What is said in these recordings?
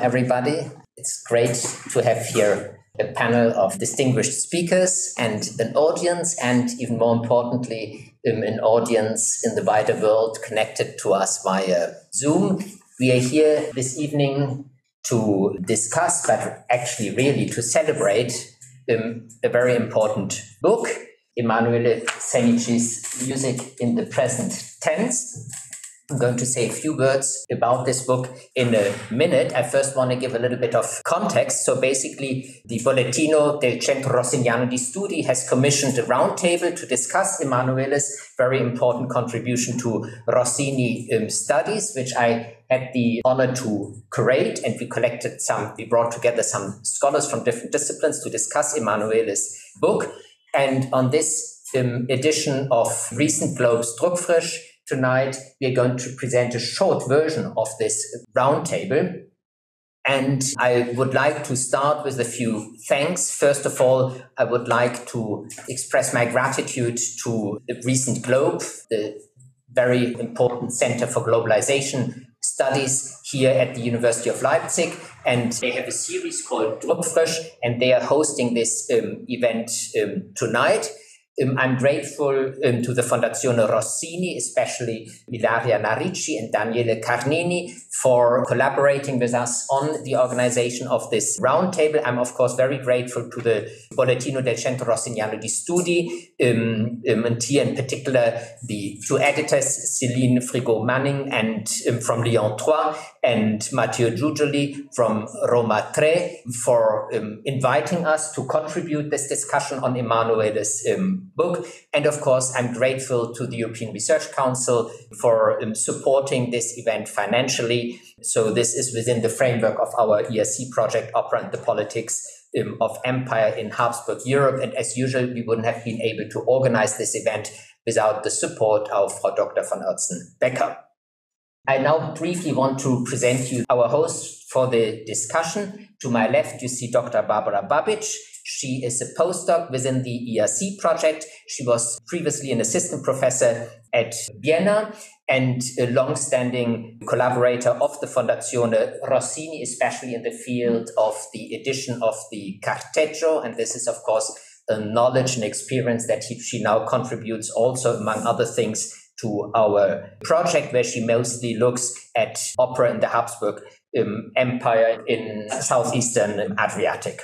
Everybody. It's great to have here a panel of distinguished speakers and an audience, and even more importantly, um, an audience in the wider world connected to us via Zoom. We are here this evening to discuss, but actually, really to celebrate um, a very important book, Emanuele Senici's Music in the Present Tense. I'm going to say a few words about this book in a minute. I first want to give a little bit of context. So basically, the Bollettino del Centro Rossiniano di Studi has commissioned a roundtable to discuss Emanuele's very important contribution to Rossini um, studies, which I had the honor to curate. And we collected some, we brought together some scholars from different disciplines to discuss Emanuele's book. And on this um, edition of ReCentGlobe's Druckfrisch, tonight we are going to present a short version of this roundtable. And I would like to start with a few thanks. First of all, I would like to express my gratitude to the ReCentGlobe, the very important Center for Globalization Studies here at the University of Leipzig. And they have a series called Druckfrisch, and they are hosting this um, event um, tonight. Um, I'm grateful um, to the Fondazione Rossini, especially Ilaria Narici and Daniele Carnini, for collaborating with us on the organization of this roundtable. I'm, of course, very grateful to the Bollettino del Centro Rossiniano di Studi, um, um, and here in particular the two editors, Céline Frigau Manning and um, from Lyon 3, and Matteo Giuggioli from Roma 3, for um, inviting us to contribute this discussion on Emanuele's book. And of course, I'm grateful to the European Research Council for um, supporting this event financially. So this is within the framework of our ERC project, Opera and the Politics um, of Empire in Habsburg Europe. And as usual, we wouldn't have been able to organize this event without the support of Frau Dr. von Oertzen Becker. I now briefly want to present you our host for the discussion. To my left, you see Dr. Barbara Babic. She is a postdoc within the ERC project. She was previously an assistant professor at Vienna and a long-standing collaborator of the Fondazione Rossini, especially in the field of the edition of the Carteggio. And this is, of course, the knowledge and experience that he, she now contributes also, among other things, to our project, where she mostly looks at opera in the Habsburg um, Empire in southeastern Adriatic.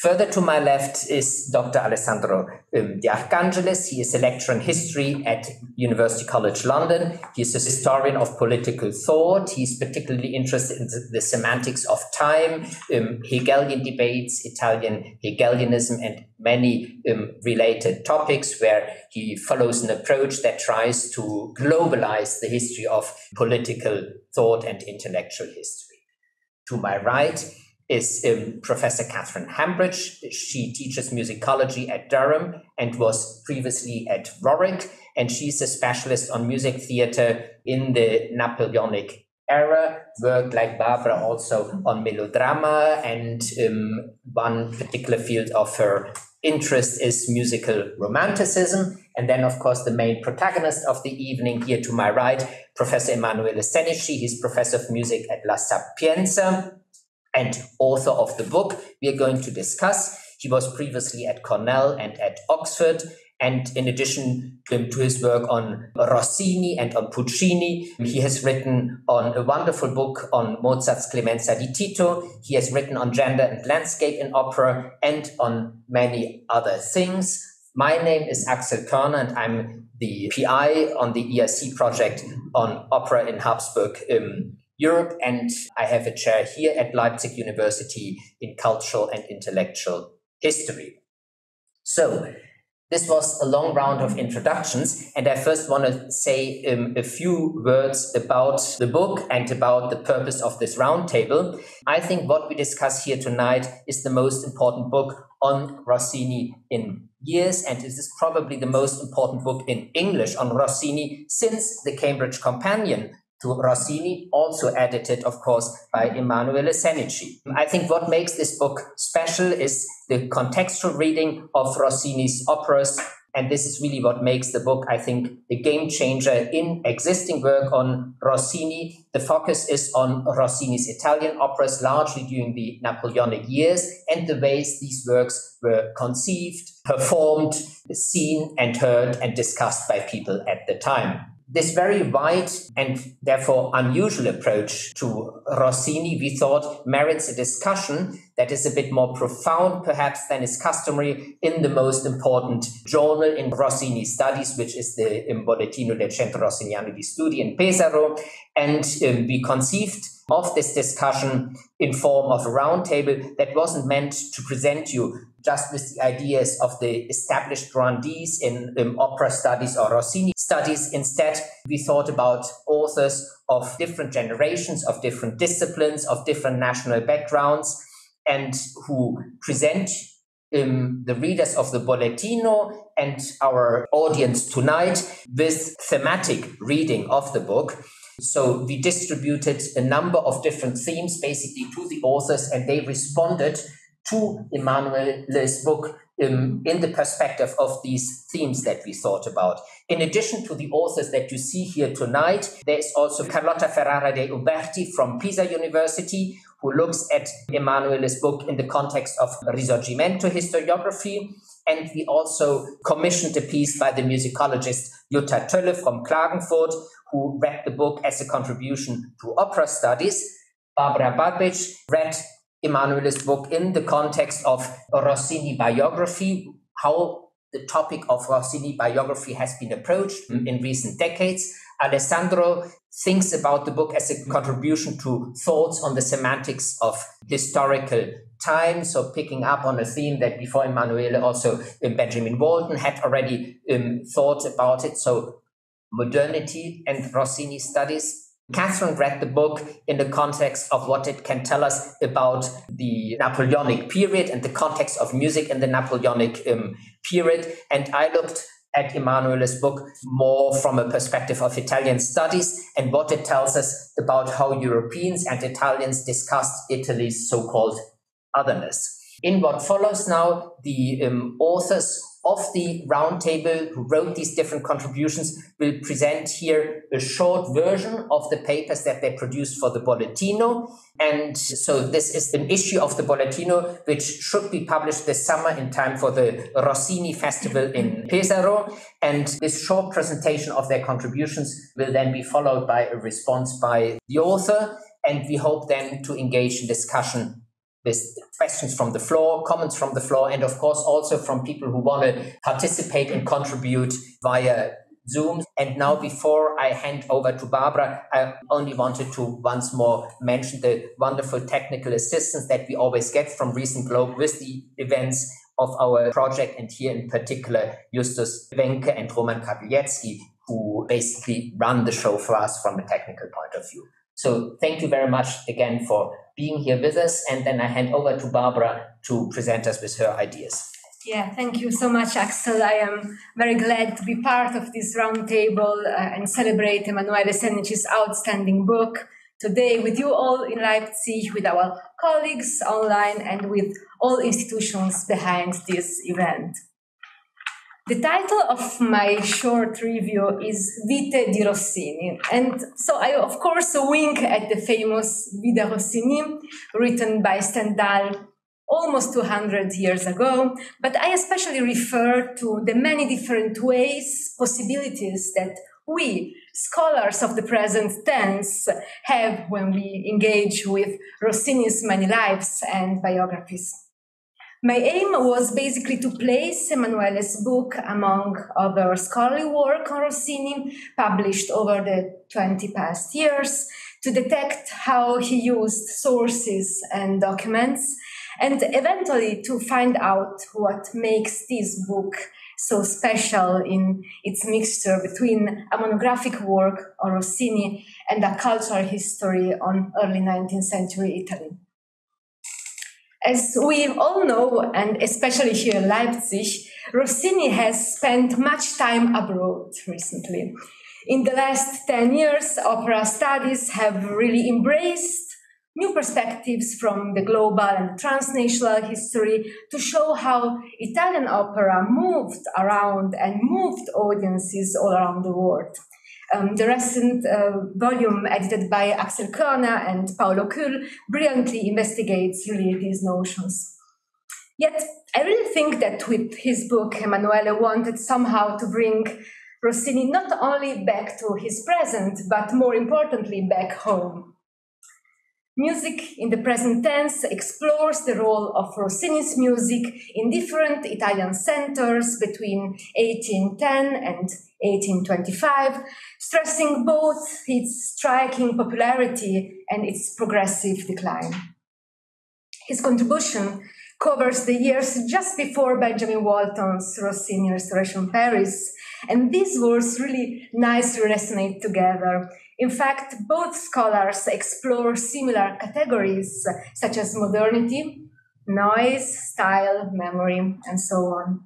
Further to my left is Dr. Alessandro um, De Arcangelis. He is a lecturer in history at University College London. He is a historian of political thought. He's particularly interested in the, the semantics of time, um, Hegelian debates, Italian Hegelianism, and many um, related topics where he follows an approach that tries to globalize the history of political thought and intellectual history. To my right, is um, Professor Katherine Hambridge. She teaches musicology at Durham and was previously at Warwick, and she's a specialist on music theater in the Napoleonic era, worked like Barbara also on melodrama, and um, one particular field of her interest is musical romanticism. And then, of course, the main protagonist of the evening here to my right, Professor Emanuele Senici. He's professor of music at La Sapienza and author of the book we are going to discuss. He was previously at Cornell and at Oxford. And in addition to his work on Rossini and on Puccini, he has written on a wonderful book on Mozart's Clemenza di Tito. He has written on gender and landscape in opera and on many other things. My name is Axel Körner, and I'm the PI on the ERC project on opera in Habsburg um, Europe, and I have a chair here at Leipzig University in cultural and intellectual history. So, this was a long round of introductions, and I first want to say um, a few words about the book and about the purpose of this roundtable. I think what we discuss here tonight is the most important book on Rossini in years, and it is probably the most important book in English on Rossini since the Cambridge Companion to Rossini, also edited, of course, by Emanuele Senici. I think what makes this book special is the contextual reading of Rossini's operas And this is really what makes the book, I think, the game changer in existing work on Rossini. The focus is on Rossini's Italian operas, largely during the Napoleonic years, and the ways these works were conceived, performed, seen, and heard and discussed by people at the time. This very wide and therefore unusual approach to Rossini, we thought, merits a discussion that is a bit more profound, perhaps, than is customary in the most important journal in Rossini studies, which is the Bollettino del Centro Rossiniano di Studi in Pesaro. And um, we conceived of this discussion in form of a roundtable that wasn't meant to present you just with the ideas of the established grandees in um, opera studies or Rossini studies. Instead, we thought about authors of different generations, of different disciplines, of different national backgrounds, and who present um, the readers of the Bollettino and our audience tonight with thematic reading of the book. So we distributed a number of different themes basically to the authors, and they responded to Emanuele's book um, in the perspective of these themes that we thought about. In addition to the authors that you see here tonight, there's also Carlotta Ferrara de Uberti from Pisa University, who looks at Emanuele's book in the context of Risorgimento historiography. And we also commissioned a piece by the musicologist Jutta Tölle from Klagenfurt, who read the book as a contribution to opera studies. Barbara Babic read Emanuele's book in the context of Rossini biography, how the topic of Rossini biography has been approached in recent decades. Alessandro thinks about the book as a contribution to thoughts on the semantics of historical time. So picking up on a theme that before Emanuele also um, Benjamin Walton had already um, thought about it. So modernity and Rossini studies Katherine read the book in the context of what it can tell us about the Napoleonic period and the context of music in the Napoleonic um, period. And I looked at Emanuele's book more from a perspective of Italian studies and what it tells us about how Europeans and Italians discussed Italy's so called otherness. In what follows now, the um, authors of the roundtable who wrote these different contributions will present here a short version of the papers that they produced for the Bollettino. And so this is an issue of the Bollettino, which should be published this summer in time for the Rossini Festival in Pesaro. And this short presentation of their contributions will then be followed by a response by the author. And we hope then to engage in discussion with questions from the floor, comments from the floor, and of course also from people who want to participate and contribute via Zoom. And now, before I hand over to Barbara, I only wanted to once more mention the wonderful technical assistance that we always get from ReCentGlobe with the events of our project, and here in particular, Justus Wenke and Roman Kapiecki, who basically run the show for us from a technical point of view. So thank you very much again for being here with us. And then I hand over to Barbara to present us with her ideas. Yeah, thank you so much, Axel. I am very glad to be part of this roundtable uh, and celebrate Emanuele Senici's outstanding book today with you all in Leipzig, with our colleagues online, and with all institutions behind this event. The title of my short review is Vite di Rossini. And so I, of course, wink at the famous Vita Rossini, written by Stendhal almost 200 years ago. But I especially refer to the many different ways, possibilities that we, scholars of the present tense, have when we engage with Rossini's many lives and biographies. My aim was basically to place Emanuele's book among other scholarly work on Rossini published over the 20 past years to detect how he used sources and documents and eventually to find out what makes this book so special in its mixture between a monographic work on Rossini and a cultural history on early 19th century Italy. As we all know, and especially here in Leipzig, Rossini has spent much time abroad recently. In the last 10 years, opera studies have really embraced new perspectives from the global and transnational history to show how Italian opera moved around and moved audiences all around the world. Um, the recent uh, volume edited by Axel Körner and Paulo Kühl brilliantly investigates really these notions. Yet, I really think that with his book, Emanuele wanted somehow to bring Rossini not only back to his present, but more importantly, back home. Music in the present tense explores the role of Rossini's music in different Italian centers between 1810 and 1825, stressing both its striking popularity and its progressive decline. His contribution covers the years just before Benjamin Walton's Rossini Restoration Paris, and these words really nicely resonate together. In fact, both scholars explore similar categories such as modernity, noise, style, memory, and so on.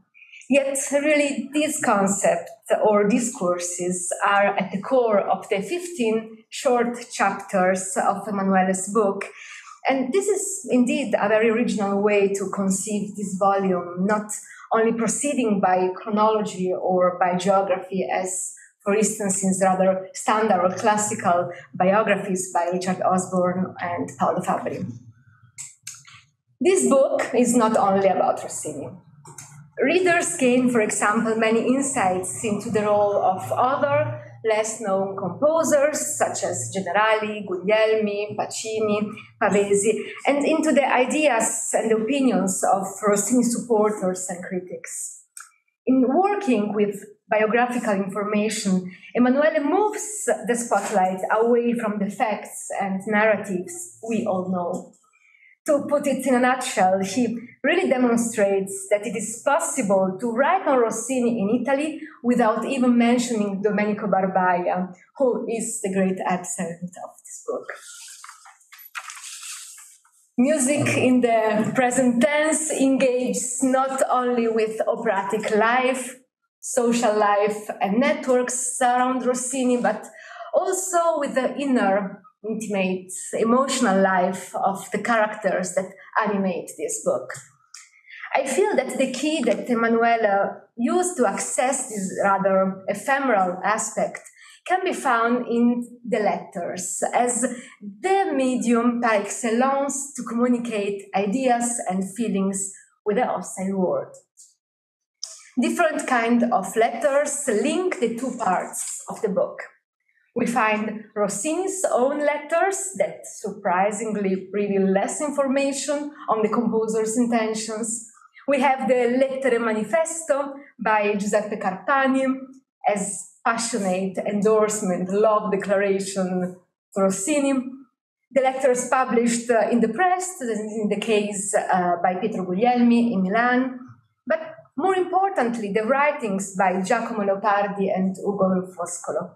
Yet, really, these concepts or discourses are at the core of the 15 short chapters of Emanuele's book. And this is indeed a very original way to conceive this volume, not only proceeding by chronology or by geography, as, for instance, in rather standard or classical biographies by Richard Osborne and Paolo Fabbri. This book is not only about Rossini. Readers gain, for example, many insights into the role of other less known composers such as Generali, Guglielmi, Pacini, Pavesi, and into the ideas and opinions of Rossini supporters and critics. In working with biographical information, Emanuele moves the spotlight away from the facts and narratives we all know to put it in a nutshell, he really demonstrates that it is possible to write on Rossini in Italy without even mentioning Domenico Barbaia, who is the great absent of this book. Music in the present tense engages not only with operatic life, social life, and networks around Rossini, but also with the inner intimate emotional life of the characters that animate this book. I feel that the key that Emanuele used to access this rather ephemeral aspect can be found in the letters as the medium par excellence to communicate ideas and feelings with the outside world. Different kind of letters link the two parts of the book. We find Rossini's own letters that surprisingly reveal less information on the composer's intentions. We have the Lettere Manifesto by Giuseppe Carpani as passionate endorsement, love declaration to Rossini. The letters published uh, in the press, in the case uh, by Pietro Guglielmi in Milan, but more importantly, the writings by Giacomo Leopardi and Ugo Foscolo.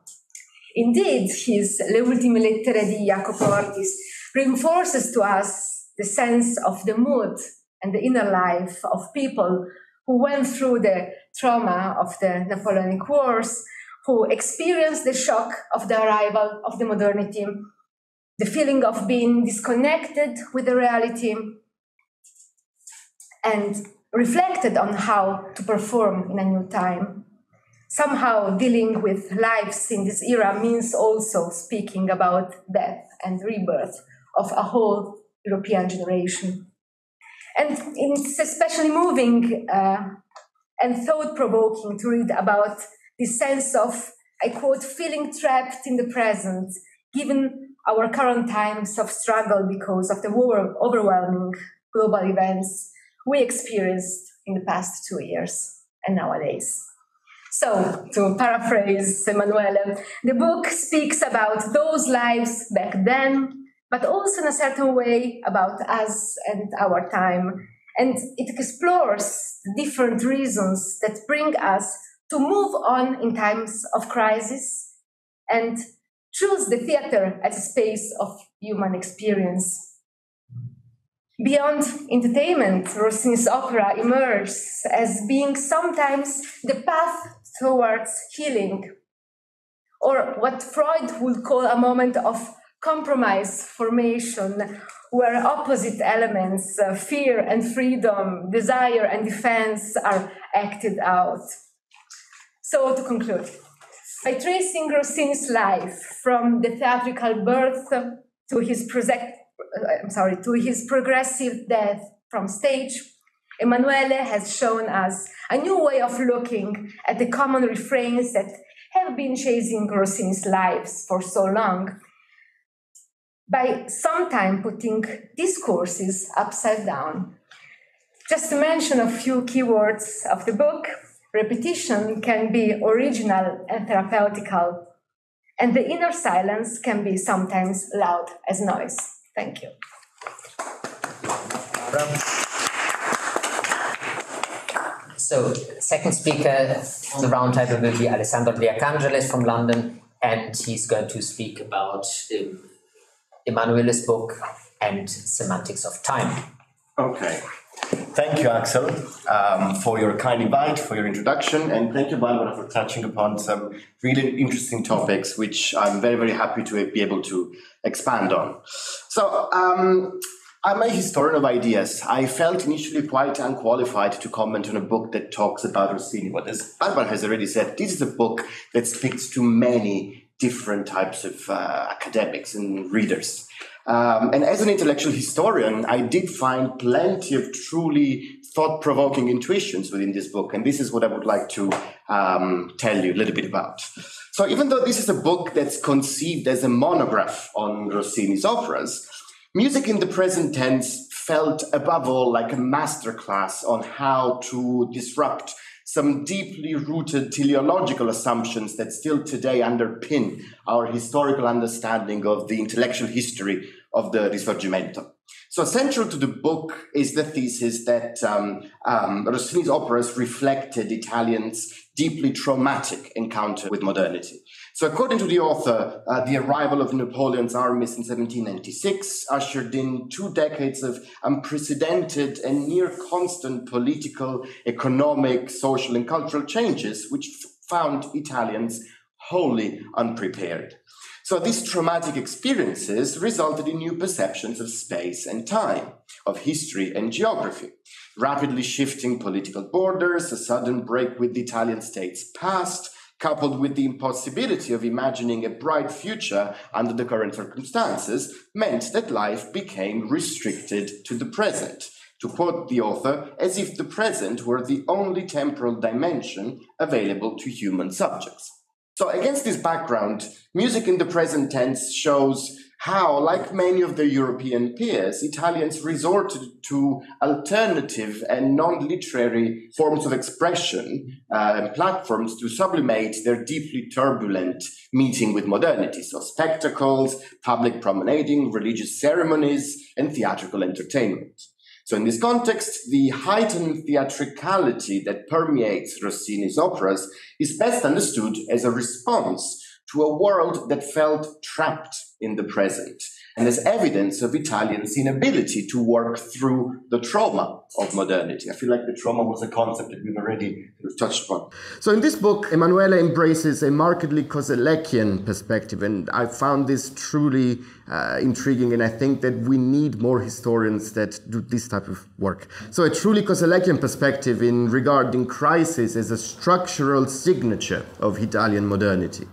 Indeed, his Le ultime lettere di Jacopo Ortis reinforces to us the sense of the mood and the inner life of people who went through the trauma of the Napoleonic Wars, who experienced the shock of the arrival of the modernity, the feeling of being disconnected with the reality, and reflected on how to perform in a new time somehow dealing with lives in this era means also speaking about death and rebirth of a whole European generation. And it's especially moving uh, and thought provoking to read about this sense of, I quote, feeling trapped in the present, given our current times of struggle because of the overwhelming global events we experienced in the past two years and nowadays. So, to paraphrase Emanuele, the book speaks about those lives back then, but also in a certain way about us and our time. And it explores different reasons that bring us to move on in times of crisis and choose the theater as a space of human experience. Beyond entertainment, Rossini's opera emerges as being sometimes the path towards healing, or what Freud would call a moment of compromise formation where opposite elements, uh, fear and freedom, desire and defense, are acted out. So, to conclude, by tracing Rossini's life from the theatrical birth to his, project, Uh, I'm sorry, to his progressive death from stage, Emanuele has shown us a new way of looking at the common refrains that have been chasing Rossini's lives for so long by sometime putting discourses upside down. Just to mention a few keywords of the book, repetition can be original and therapeutical, and the inner silence can be sometimes loud as noise. Thank you. So, second speaker on the roundtable will be Alessandro De Arcangelis from London, and he's going to speak about um, Emanuele's book and Semantics of Time. Okay. Thank you, Axel, um, for your kind invite, for your introduction, and thank you, Barbara, for touching upon some really interesting topics, which I'm very, very happy to be able to expand on. So, um, I'm a historian of ideas. I felt initially quite unqualified to comment on a book that talks about Rossini. But as Barbara has already said, this is a book that speaks to many different types of uh, academics and readers. Um, and as an intellectual historian, I did find plenty of truly thought provoking intuitions within this book. And this is what I would like to um, tell you a little bit about. So, even though this is a book that's conceived as a monograph on Rossini's operas, Music in the Present Tense felt above all like a masterclass on how to disrupt some deeply rooted teleological assumptions that still today underpin our historical understanding of the intellectual history of the Risorgimento. So central to the book is the thesis that um, um, Rossini's operas reflected Italians' deeply traumatic encounter with modernity. So, according to the author, uh, the arrival of Napoleon's armies in 1796 ushered in two decades of unprecedented and near constant political, economic, social, and cultural changes, which f- found Italians wholly unprepared. So these traumatic experiences resulted in new perceptions of space and time, of history and geography, rapidly shifting political borders, a sudden break with the Italian state's past, coupled with the impossibility of imagining a bright future under the current circumstances, meant that life became restricted to the present. To quote the author, as if the present were the only temporal dimension available to human subjects. So, against this background, music in the present tense shows how, like many of their European peers, Italians resorted to alternative and non literary forms of expression uh, and platforms to sublimate their deeply turbulent meeting with modernity. So, spectacles, public promenading, religious ceremonies, and theatrical entertainment. So, in this context, the heightened theatricality that permeates Rossini's operas is best understood as a response to a world that felt trapped in the present and as evidence of Italians' inability to work through the trauma of modernity. I feel like the trauma was a concept that we've already touched upon. So, in this book, Emanuele embraces a markedly Koselleckian perspective, and I found this truly uh, intriguing, and I think that we need more historians that do this type of work. So, a truly Koselleckian perspective in regarding crisis as a structural signature of Italian modernity.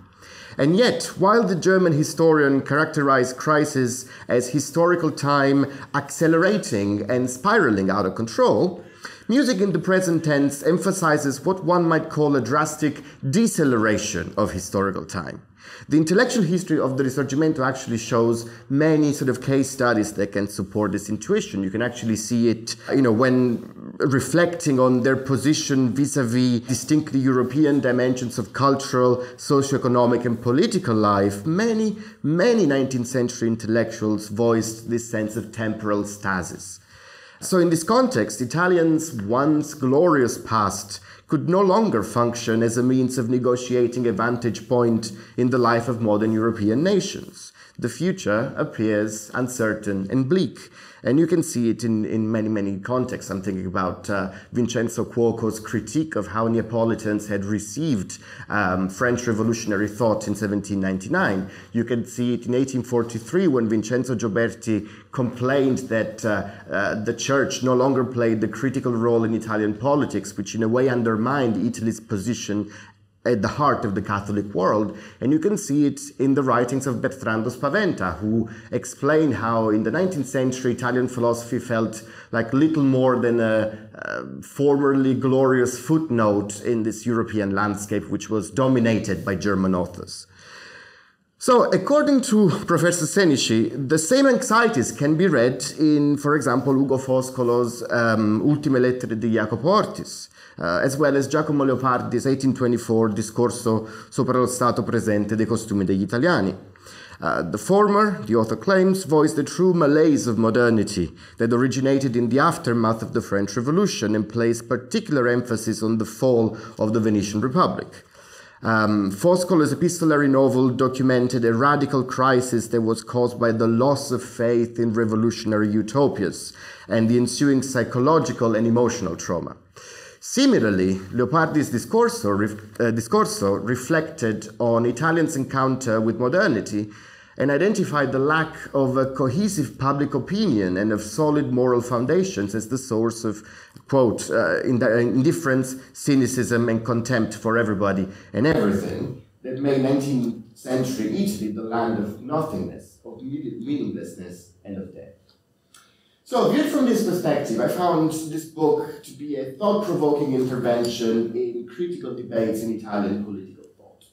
And yet, while the German historian characterized crisis as historical time accelerating and spiraling out of control, music in the present tense emphasizes what one might call a drastic deceleration of historical time. The intellectual history of the Risorgimento actually shows many sort of case studies that can support this intuition. You can actually see it, you know, when reflecting on their position vis-a-vis distinctly European dimensions of cultural, socioeconomic, and political life. Many, many 19th century intellectuals voiced this sense of temporal stasis. So, in this context, Italians' once glorious past could no longer function as a means of negotiating a vantage point in the life of modern European nations. the future appears uncertain and bleak. And you can see it in, in many, many contexts. I'm thinking about uh, Vincenzo Cuoco's critique of how Neapolitans had received um, French revolutionary thought in 1799. You can see it in 1843 when Vincenzo Gioberti complained that uh, uh, the church no longer played the critical role in Italian politics, which in a way undermined Italy's position at the heart of the Catholic world. And you can see it in the writings of Bertrando Spaventa, who explain how in the 19th century Italian philosophy felt like little more than a, a formerly glorious footnote in this European landscape, which was dominated by German authors. So, according to Professor Senici, the same anxieties can be read in, for example, Ugo Foscolo's um, Ultime Lettere di Jacopo Ortis, uh, as well as Giacomo Leopardi's 1824 Discorso sopra lo stato presente dei costumi degli italiani. Uh, the former, the author claims, voiced the true malaise of modernity that originated in the aftermath of the French Revolution and placed particular emphasis on the fall of the Venetian Republic. Um, Foscolo's epistolary novel documented a radical crisis that was caused by the loss of faith in revolutionary utopias and the ensuing psychological and emotional trauma. Similarly, Leopardi's discorso, uh, discorso reflected on Italians' encounter with modernity and identified the lack of a cohesive public opinion and of solid moral foundations as the source of, quote, uh, indifference, cynicism, and contempt for everybody and everything that made 19th century Italy the land of nothingness, of meaninglessness, and of death. So, viewed from this perspective, I found this book to be a thought provoking intervention in critical debates in Italian political thought.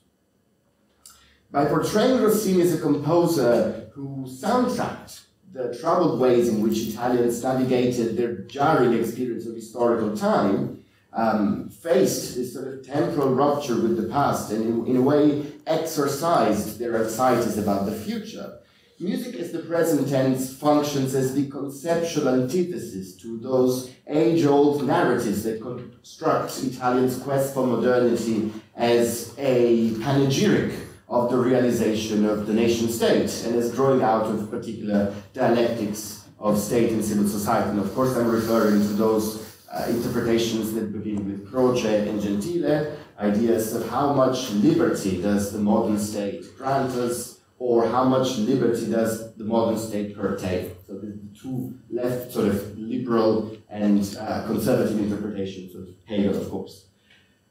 By portraying Rossini as a composer who soundtracked the troubled ways in which Italians navigated their jarring experience of historical time, um, faced this sort of temporal rupture with the past, and in, in a way exorcised their anxieties about the future Music as the present tense functions as the conceptual antithesis to those age old narratives that construct Italian's quest for modernity as a panegyric of the realization of the nation state and as growing out of particular dialectics of state and civil society. And of course, I'm referring to those uh, interpretations that begin with Croce and Gentile, ideas of how much liberty does the modern state grant us or how much liberty does the modern state curtail? So the two left sort of liberal and uh, conservative interpretations of Hegel, of course.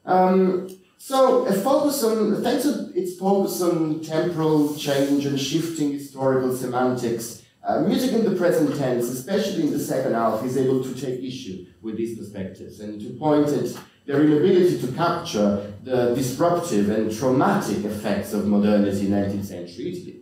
Um, so a focus on, thanks to its focus on temporal change and shifting historical semantics, uh, music in the present tense, especially in the second half, is able to take issue with these perspectives and to point at their inability to capture the disruptive and traumatic effects of modernity in 19th century Italy.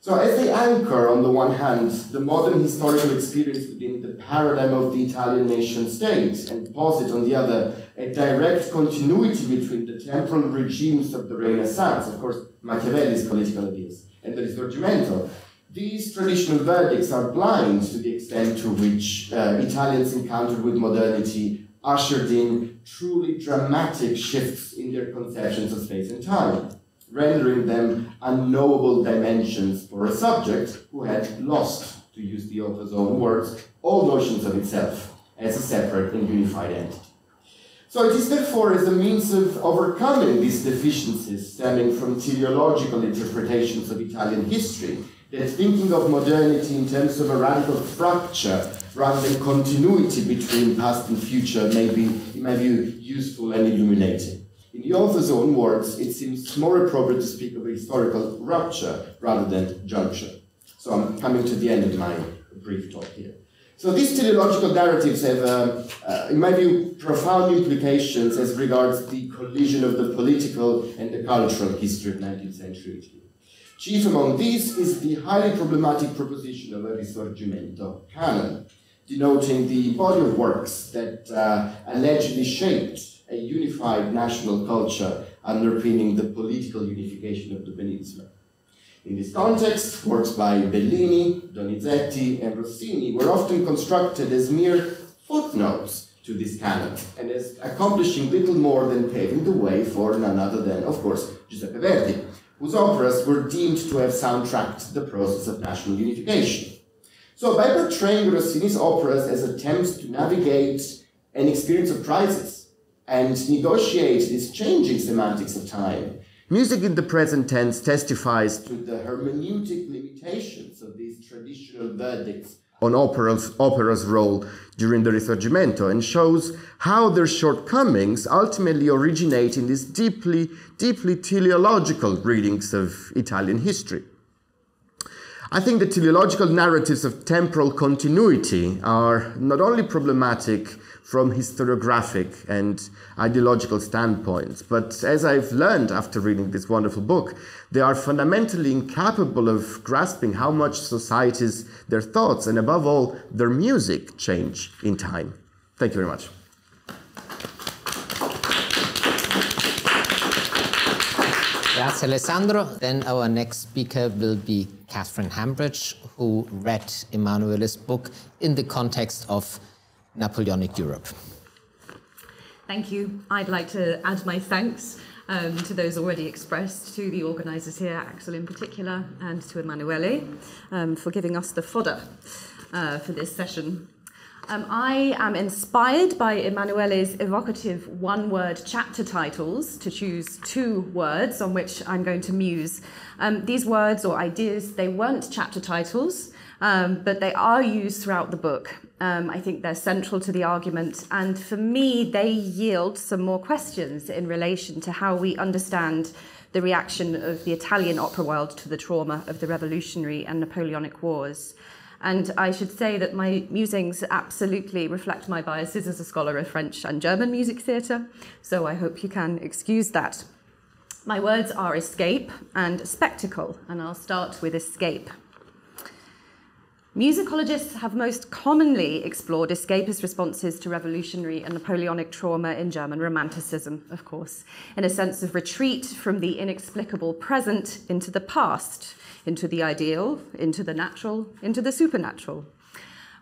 So as they anchor, on the one hand, the modern historical experience within the paradigm of the Italian nation state, and posit, on the other, a direct continuity between the temporal regimes of the Renaissance, of course, Machiavelli's political ideas, and the Risorgimento, these traditional verdicts are blind to the extent to which uh, Italians encountered with modernity ushered in truly dramatic shifts in their conceptions of space and time, rendering them unknowable dimensions for a subject who had lost, to use the author's own words, all notions of itself as a separate and unified entity. So it is therefore as a means of overcoming these deficiencies stemming from teleological interpretations of Italian history that thinking of modernity in terms of a radical fracture rather than continuity between past and future may be, my view, useful and illuminating. In the author's own words, it seems more appropriate to speak of a historical rupture rather than juncture. So I'm coming to the end of my brief talk here. So these teleological narratives have, uh, uh, in my view, profound implications as regards the collision of the political and the cultural history of 19th century Italy. Chief among these is the highly problematic proposition of a Risorgimento canon, denoting the body of works that uh, allegedly shaped a unified national culture underpinning the political unification of the peninsula. In this context, works by Bellini, Donizetti, and Rossini were often constructed as mere footnotes to this canon, and as accomplishing little more than paving the way for none other than, of course, Giuseppe Verdi, whose operas were deemed to have soundtracked the process of national unification. So, by portraying Rossini's operas as attempts to navigate an experience of crisis and negotiate these changing semantics of time, music in the present tense testifies to the hermeneutic limitations of these traditional verdicts on opera's, opera's role during the Risorgimento and shows how their shortcomings ultimately originate in these deeply, deeply teleological readings of Italian history. I think the teleological narratives of temporal continuity are not only problematic from historiographic and ideological standpoints, but as I've learned after reading this wonderful book, they are fundamentally incapable of grasping how much societies, their thoughts, and above all, their music change in time. Thank you very much. Grazie, Alessandro. Then our next speaker will be Katherine Hambridge, who read Emanuele's book in the context of Napoleonic Europe. Thank you. I'd like to add my thanks um, to those already expressed, to the organisers here, Axel in particular, and to Emanuele um, for giving us the fodder uh, for this session. Um, I am inspired by Emanuele's evocative one word chapter titles to choose two words on which I'm going to muse. Um, these words or ideas, they weren't chapter titles, um, but they are used throughout the book. Um, I think they're central to the argument, and for me, they yield some more questions in relation to how we understand the reaction of the Italian opera world to the trauma of the Revolutionary and Napoleonic Wars. And I should say that my musings absolutely reflect my biases as a scholar of French and German music theatre, so I hope you can excuse that. My words are escape and spectacle, and I'll start with escape. Musicologists have most commonly explored escapist responses to revolutionary and Napoleonic trauma in German Romanticism, of course, in a sense of retreat from the inexplicable present into the past into the ideal, into the natural, into the supernatural.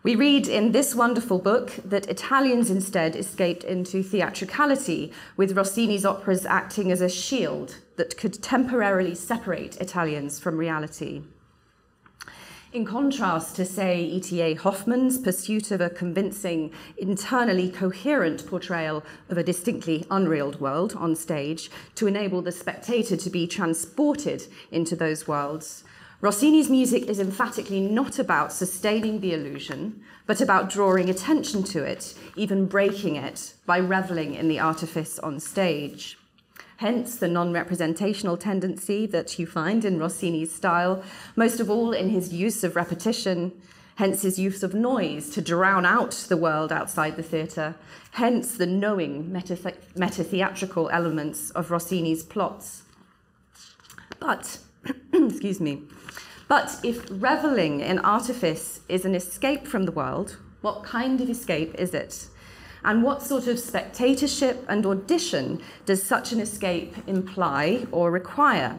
We read in this wonderful book that Italians instead escaped into theatricality, with Rossini's operas acting as a shield that could temporarily separate Italians from reality. In contrast to, say, E.T.A. Hoffmann's pursuit of a convincing, internally coherent portrayal of a distinctly unreal world on stage to enable the spectator to be transported into those worlds, Rossini's music is emphatically not about sustaining the illusion, but about drawing attention to it, even breaking it, by reveling in the artifice on stage. Hence the non representational tendency that you find in Rossini's style, most of all in his use of repetition, hence his use of noise to drown out the world outside the theatre, hence the knowing meta theatrical elements of Rossini's plots. But, excuse me, but if reveling in artifice is an escape from the world, what kind of escape is it? And what sort of spectatorship and audition does such an escape imply or require?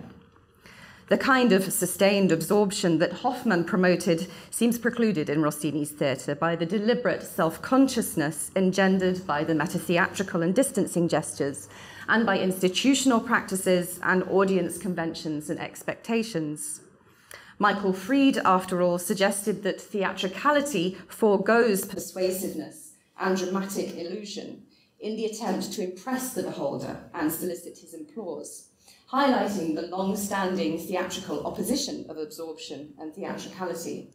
The kind of sustained absorption that Hoffmann promoted seems precluded in Rossini's theatre by the deliberate self consciousness engendered by the metatheatrical and distancing gestures, and by institutional practices and audience conventions and expectations. Michael Fried, after all, suggested that theatricality foregoes persuasiveness and dramatic illusion in the attempt to impress the beholder and solicit his applause, highlighting the long standing theatrical opposition of absorption and theatricality.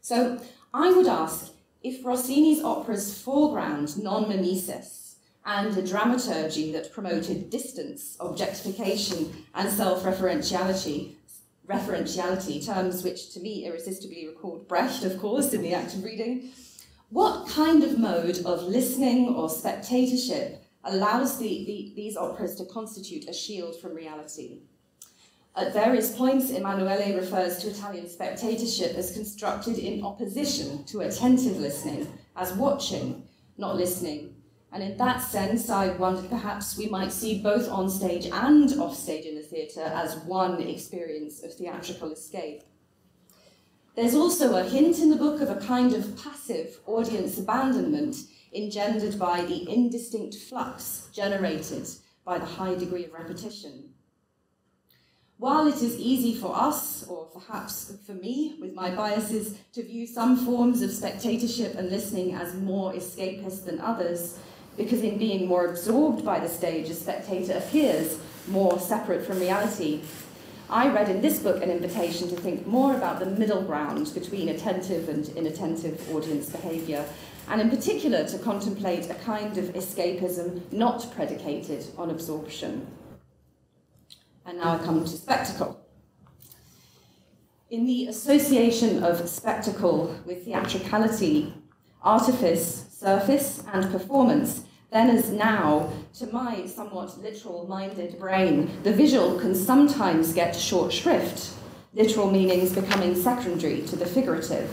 So I would ask if Rossini's operas foreground non mimesis and a dramaturgy that promoted distance, objectification, and self referentiality referentiality, terms which to me irresistibly recalled Brecht, of course, in the act of reading. What kind of mode of listening or spectatorship allows the, the, these operas to constitute a shield from reality? At various points, Emanuele refers to Italian spectatorship as constructed in opposition to attentive listening, as watching, not listening, and in that sense, I wondered perhaps we might see both on stage and off stage in the theatre as one experience of theatrical escape. There's also a hint in the book of a kind of passive audience abandonment engendered by the indistinct flux generated by the high degree of repetition. While it is easy for us, or perhaps for me, with my biases, to view some forms of spectatorship and listening as more escapist than others, because in being more absorbed by the stage, a spectator appears more separate from reality, I read in this book an invitation to think more about the middle ground between attentive and inattentive audience behaviour, and in particular to contemplate a kind of escapism not predicated on absorption. And now I come to spectacle. In the association of spectacle with theatricality, artifice, surface, and performance, then as now, to my somewhat literal minded brain, the visual can sometimes get short shrift, literal meanings becoming secondary to the figurative.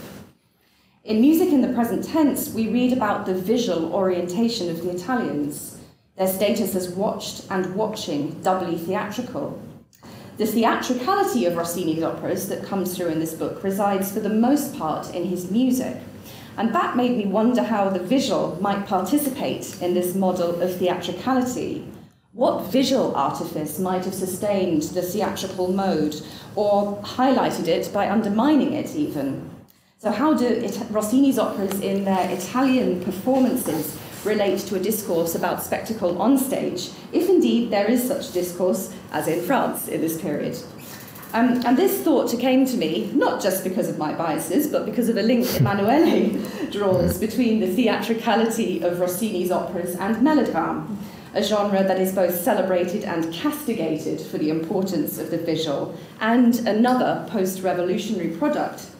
In music in the present tense, we read about the visual orientation of the Italians their status as watched and watching, doubly theatrical. The theatricality of Rossini's operas that comes through in this book resides for the most part in his music. And that made me wonder how the visual might participate in this model of theatricality. What visual artifice might have sustained the theatrical mode or highlighted it by undermining it, even? So, how do it, Rossini's operas in their Italian performances relate to a discourse about spectacle on stage, if indeed there is such discourse as in France in this period. Um, and this thought came to me not just because of my biases, but because of a link Emanuele draws between the theatricality of Rossini's operas and melodrama, a genre that is both celebrated and castigated for the importance of the visual, and another post revolutionary product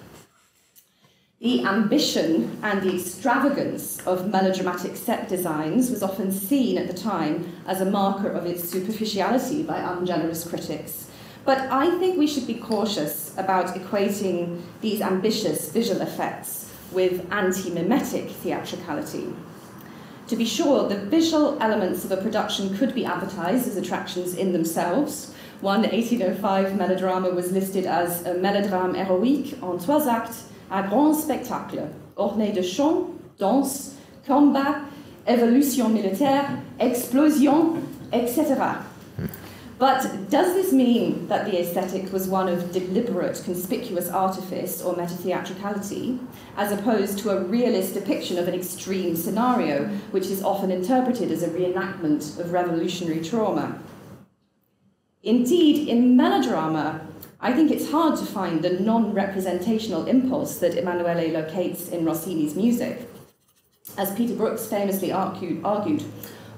the ambition and the extravagance of melodramatic set designs was often seen at the time as a marker of its superficiality by ungenerous critics. But I think we should be cautious about equating these ambitious visual effects with anti mimetic theatricality. To be sure, the visual elements of a production could be advertised as attractions in themselves. One 1805 melodrama was listed as a melodrame héroïque en trois actes un grand spectacle orné de chants, danse, combats, évolution militaire, explosion, etc. But does this mean that the aesthetic was one of deliberate, conspicuous artifice or meta-theatricality, as opposed to a realist depiction of an extreme scenario, which is often interpreted as a reenactment of revolutionary trauma? Indeed, in melodrama, I think it's hard to find the non representational impulse that Emanuele locates in Rossini's music. As Peter Brooks famously argued, argued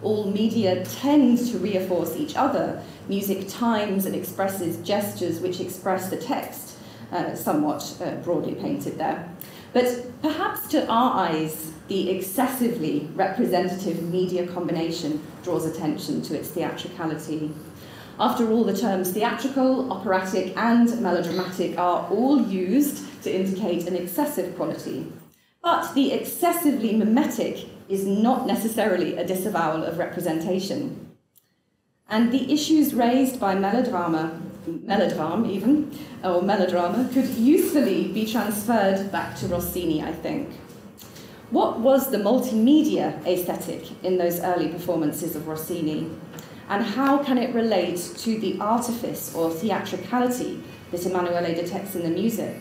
all media tend to reinforce each other. Music times and expresses gestures which express the text, uh, somewhat uh, broadly painted there. But perhaps to our eyes, the excessively representative media combination draws attention to its theatricality. After all, the terms theatrical, operatic, and melodramatic are all used to indicate an excessive quality. But the excessively mimetic is not necessarily a disavowal of representation. And the issues raised by melodrama, melodrama even, or melodrama, could usefully be transferred back to Rossini, I think. What was the multimedia aesthetic in those early performances of Rossini? and how can it relate to the artifice or theatricality that Emanuele detects in the music?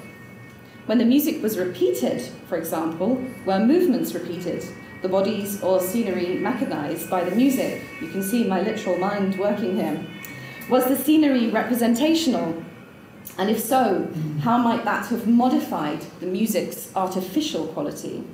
When the music was repeated, for example, were movements repeated, the bodies or scenery mechanized by the music? You can see my literal mind working here. Was the scenery representational? And if so, how might that have modified the music's artificial quality?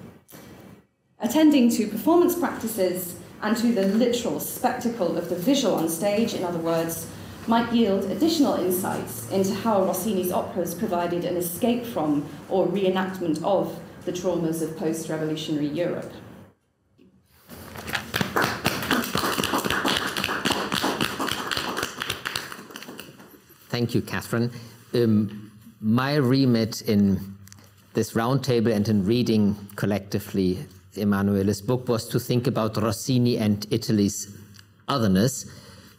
Attending to performance practices and to the literal spectacle of the visual on stage, in other words, might yield additional insights into how Rossini's operas provided an escape from or reenactment of the traumas of post revolutionary Europe. Thank you, Katherine. Um, my remit in this roundtable and in reading collectively Emanuele's book was to think about Rossini and Italy's otherness,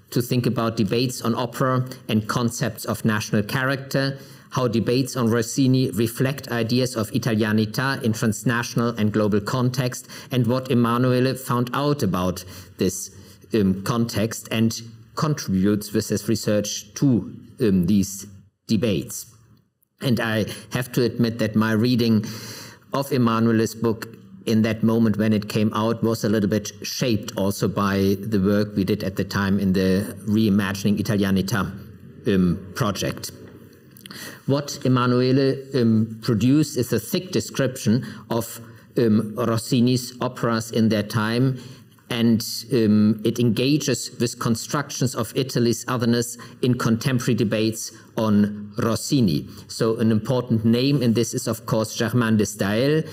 to think about debates on opera and concepts of national character, how debates on Rossini reflect ideas of Italianità in transnational and global context, and what Emanuele found out about this um, context, and contributes with his research to um, these debates. And I have to admit that my reading of Emanuele's book in that moment when it came out was a little bit shaped also by the work we did at the time in the Reimagining Italianità um, project. What Emanuele um, produced is a thick description of um, Rossini's operas in their time and um, it engages with constructions of Italy's otherness in contemporary debates on Rossini. So, an important name in this is, of course, Germaine de Stael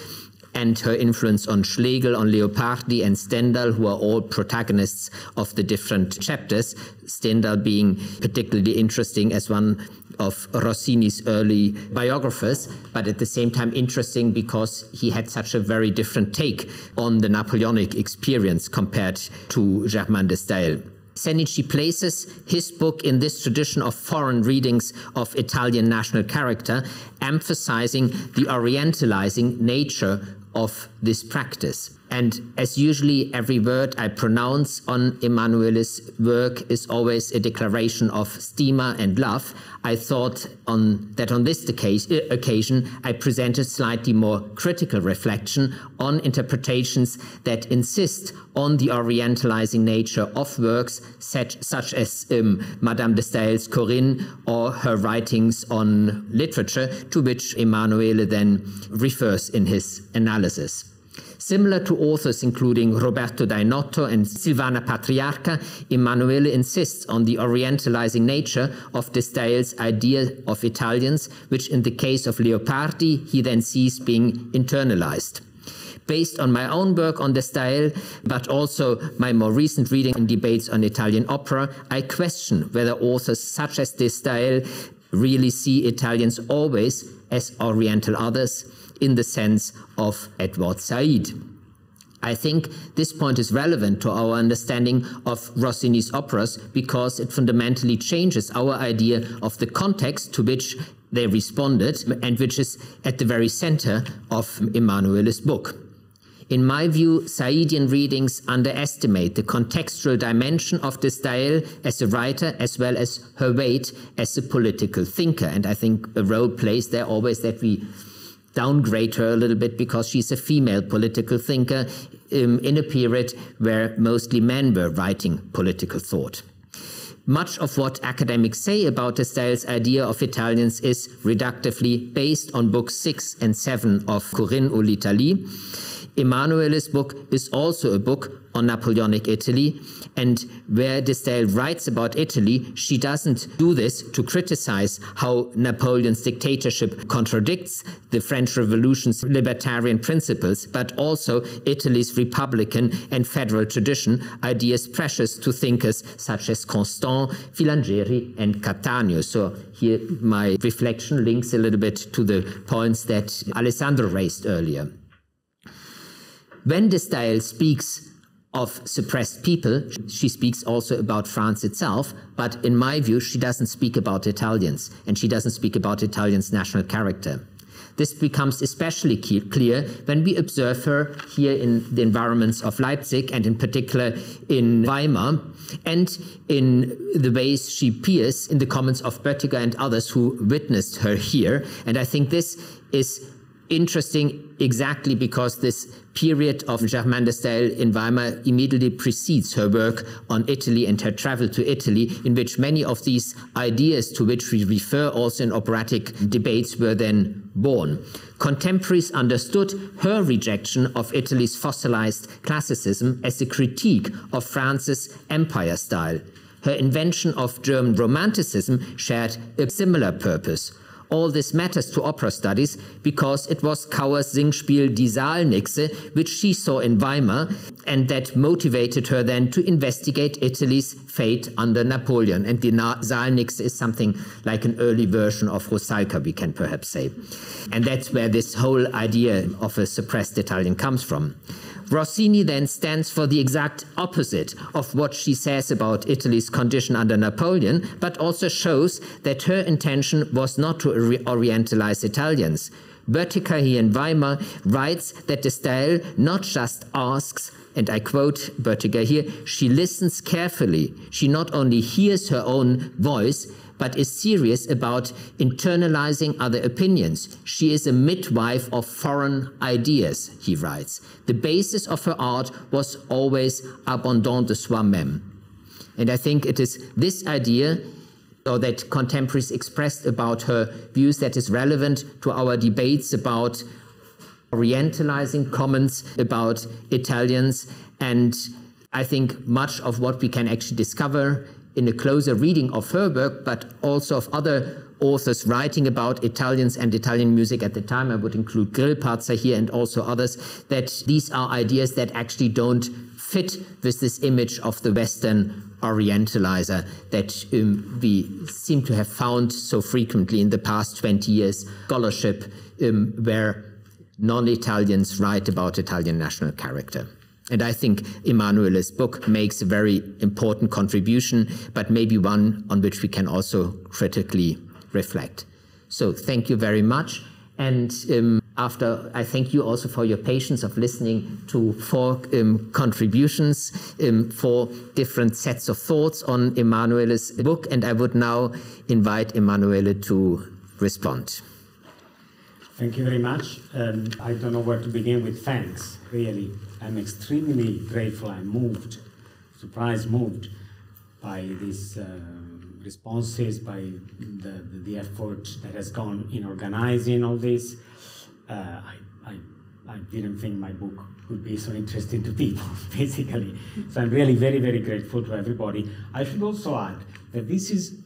and her influence on Schlegel, on Leopardi, and Stendhal, who are all protagonists of the different chapters. Stendhal being particularly interesting as one of Rossini's early biographers, but at the same time interesting because he had such a very different take on the Napoleonic experience compared to Germaine de Stael. Senici places his book in this tradition of foreign readings of Italian national character, emphasizing the orientalizing nature of this practice. And as usually, every word I pronounce on Emanuele's work is always a declaration of stima and love. I thought on that on this occasion I presented slightly more critical reflection on interpretations that insist on the orientalizing nature of works such, such as um, Madame de Stael's Corinne or her writings on literature, to which Emanuele then refers in his analysis. Similar to authors including Roberto Dainotto and Silvana Patriarca, Emanuele insists on the orientalizing nature of de Stael's idea of Italians, which in the case of Leopardi, he then sees being internalized. Based on my own work on de Stael, but also my more recent reading and debates on Italian opera, I question whether authors such as de Stael really see Italians always as Oriental others in the sense of Edward Said. I think this point is relevant to our understanding of Rossini's operas because it fundamentally changes our idea of the context to which they responded and which is at the very center of Emanuele's book. In my view, Saidian readings underestimate the contextual dimension of de Stael as a writer as well as her weight as a political thinker. And I think a role plays there always that we downgrade her a little bit because she's a female political thinker um, in a period where mostly men were writing political thought. Much of what academics say about de Stael's idea of Italians is reductively based on books 6 and 7 of Corinne ou l'Italie. Emanuele's book is also a book on Napoleonic Italy. And where de Stael writes about Italy, she doesn't do this to criticize how Napoleon's dictatorship contradicts the French Revolution's libertarian principles, but also Italy's republican and federal tradition, ideas precious to thinkers such as Constant, Filangieri, and Cattaneo. So here my reflection links a little bit to the points that Alessandro raised earlier. When de Stael speaks of suppressed people, she speaks also about France itself, but in my view, she doesn't speak about Italians, and she doesn't speak about Italians' national character. This becomes especially clear when we observe her here in the environments of Leipzig and in particular in Weimar and in the ways she appears in the comments of Boettiger and others who witnessed her here. And I think this is interesting exactly because this period of Germaine de Stael in Weimar immediately precedes her work on Italy and her travel to Italy, in which many of these ideas to which we refer also in operatic debates were then born. Contemporaries understood her rejection of Italy's fossilized classicism as a critique of France's empire style. Her invention of German Romanticism shared a similar purpose all this matters to opera studies because it was Kauer's Singspiel Die Saalnixe, which she saw in Weimar, and that motivated her then to investigate Italy's fate under Napoleon. And the Saalnixe is something like an early version of Rusalka, we can perhaps say. And that's where this whole idea of a suppressed Italian comes from. Rossini then stands for the exact opposite of what she says about Italy's condition under Napoleon, but also shows that her intention was not to orientalize Italians. Böttiger here in Weimar writes that de Stael not just asks, and I quote Böttiger here, she listens carefully. She not only hears her own voice, but is serious about internalizing other opinions. She is a midwife of foreign ideas, he writes. The basis of her art was always abandon de soi-même. And I think it is this idea or that contemporaries expressed about her views that is relevant to our debates about orientalizing comments about Italians. And I think much of what we can actually discover in a closer reading of her work, but also of other authors writing about Italians and Italian music at the time. I would include Grillparzer here and also others, that these are ideas that actually don't fit with this image of the Western Orientalizer that um, we seem to have found so frequently in the past 20 years scholarship um, where non-Italians write about Italian national character. And I think Emanuele's book makes a very important contribution, but maybe one on which we can also critically reflect. So thank you very much. And um, after, I thank you also for your patience of listening to four um, contributions, um, four different sets of thoughts on Emanuele's book. And I would now invite Emanuele to respond. Thank you very much. Um, I don't know where to begin with thanks, really. I'm extremely grateful and moved, surprised, moved by these uh, responses, by the, the, effort that has gone in organizing all this. Uh, I, I, I didn't think my book would be so interesting to people, basically. So I'm really very, very grateful to everybody. I should also add that this is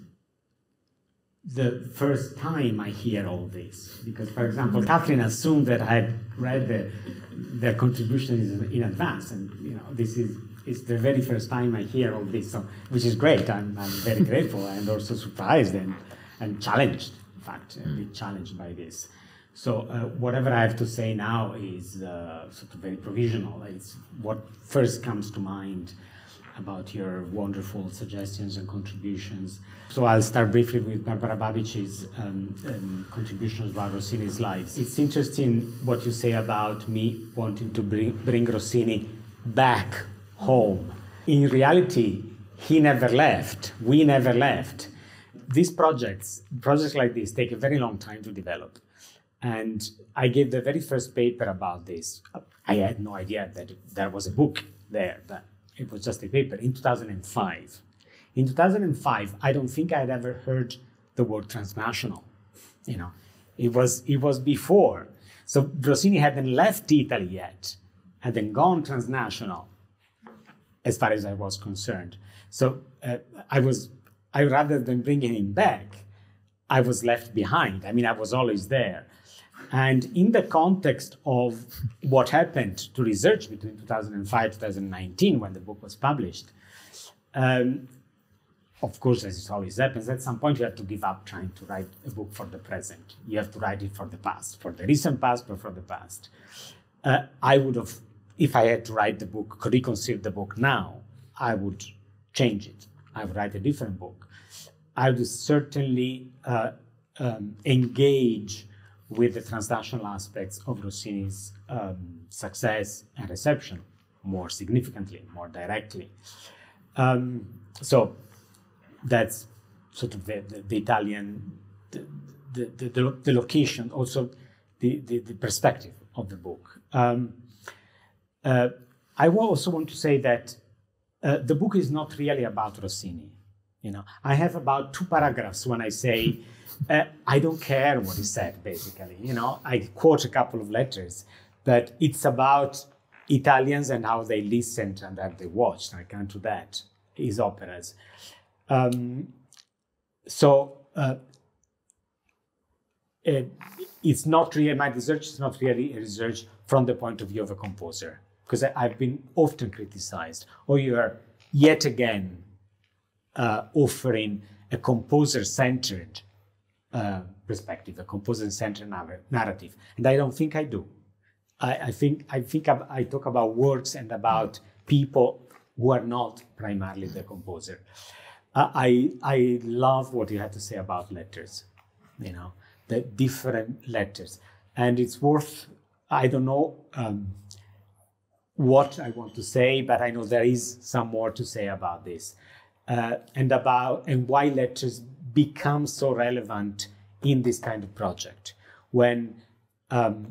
the first time I hear all this. Because, for example, Katherine assumed that I had read the, their contributions in advance, and you know, this is it's the very first time I hear all this, so, which is great. I'm, I'm very grateful and also surprised and, and challenged, in fact, a bit challenged by this. So uh, whatever I have to say now is uh, sort of very provisional. It's what first comes to mind about your wonderful suggestions and contributions. So I'll start briefly with Barbara Babic's um, um, contributions about Rossini's life. It's interesting what you say about me wanting to bring, bring Rossini back home. In reality, he never left. We never left. These projects, projects like this, take a very long time to develop. And I gave the very first paper about this. I had no idea that there was a book there, but it was just a paper in 2005. In 2005, I don't think I had ever heard the word transnational. You know, it was it was before. So Rossini hadn't left Italy yet, hadn't gone transnational, as far as I was concerned. So uh, I was, I rather than bringing him back, I was left behind. I mean, I was always there. And in the context of what happened to research between 2005 2019, when the book was published, um, of course, as it always happens, at some point you have to give up trying to write a book for the present. You have to write it for the past, for the recent past, but for the past. Uh, I would have, if I had to write the book, could reconsider the book now, I would change it. I would write a different book. I would certainly uh, um, engage with the transnational aspects of Rossini's um, success and reception more significantly, more directly. Um, so that's sort of the, the, the Italian, the, the, the, location, also the, the, the, perspective of the book. Um, uh, I also want to say that uh, the book is not really about Rossini. You know, I have about two paragraphs when I say uh, I don't care what he said, basically. You know, I quote a couple of letters, but it's about Italians and how they listened and that they watched. I can't do that, his operas. Um, so uh, it, it's not really, my research is not really a research from the point of view of a composer, because I've been often criticized. Or you are yet again uh, offering a composer centered uh, perspective, a composer-centered narrative, and I don't think I do. I, I think I think I talk about works and about people who are not primarily the composer. Uh, I I love what you had to say about letters. You know, the different letters. and it's worth. I don't know um, what I want to say, but I know there is some more to say about this, uh, and about and why letters become so relevant in this kind of project when um,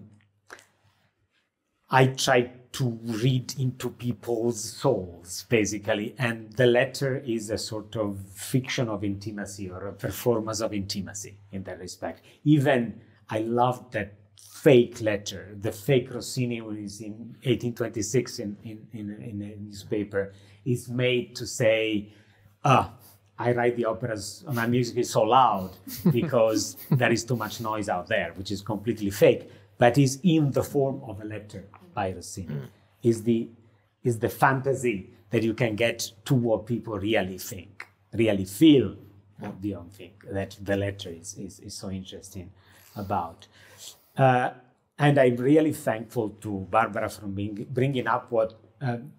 I try to read into people's souls, basically. And the letter is a sort of fiction of intimacy or a performance of intimacy in that respect. Even I loved that fake letter, the fake Rossini, is in 1826 in, in, in, in a newspaper, is made to say, ah, I write the operas, my music is so loud because there is too much noise out there, which is completely fake, but is in the form of a letter by Rossini. Mm. Is the is the fantasy that you can get to what people really think, really feel what the young think. That the letter is, is, is so interesting about. Uh, and I'm really thankful to Barbara for being, bringing up what um,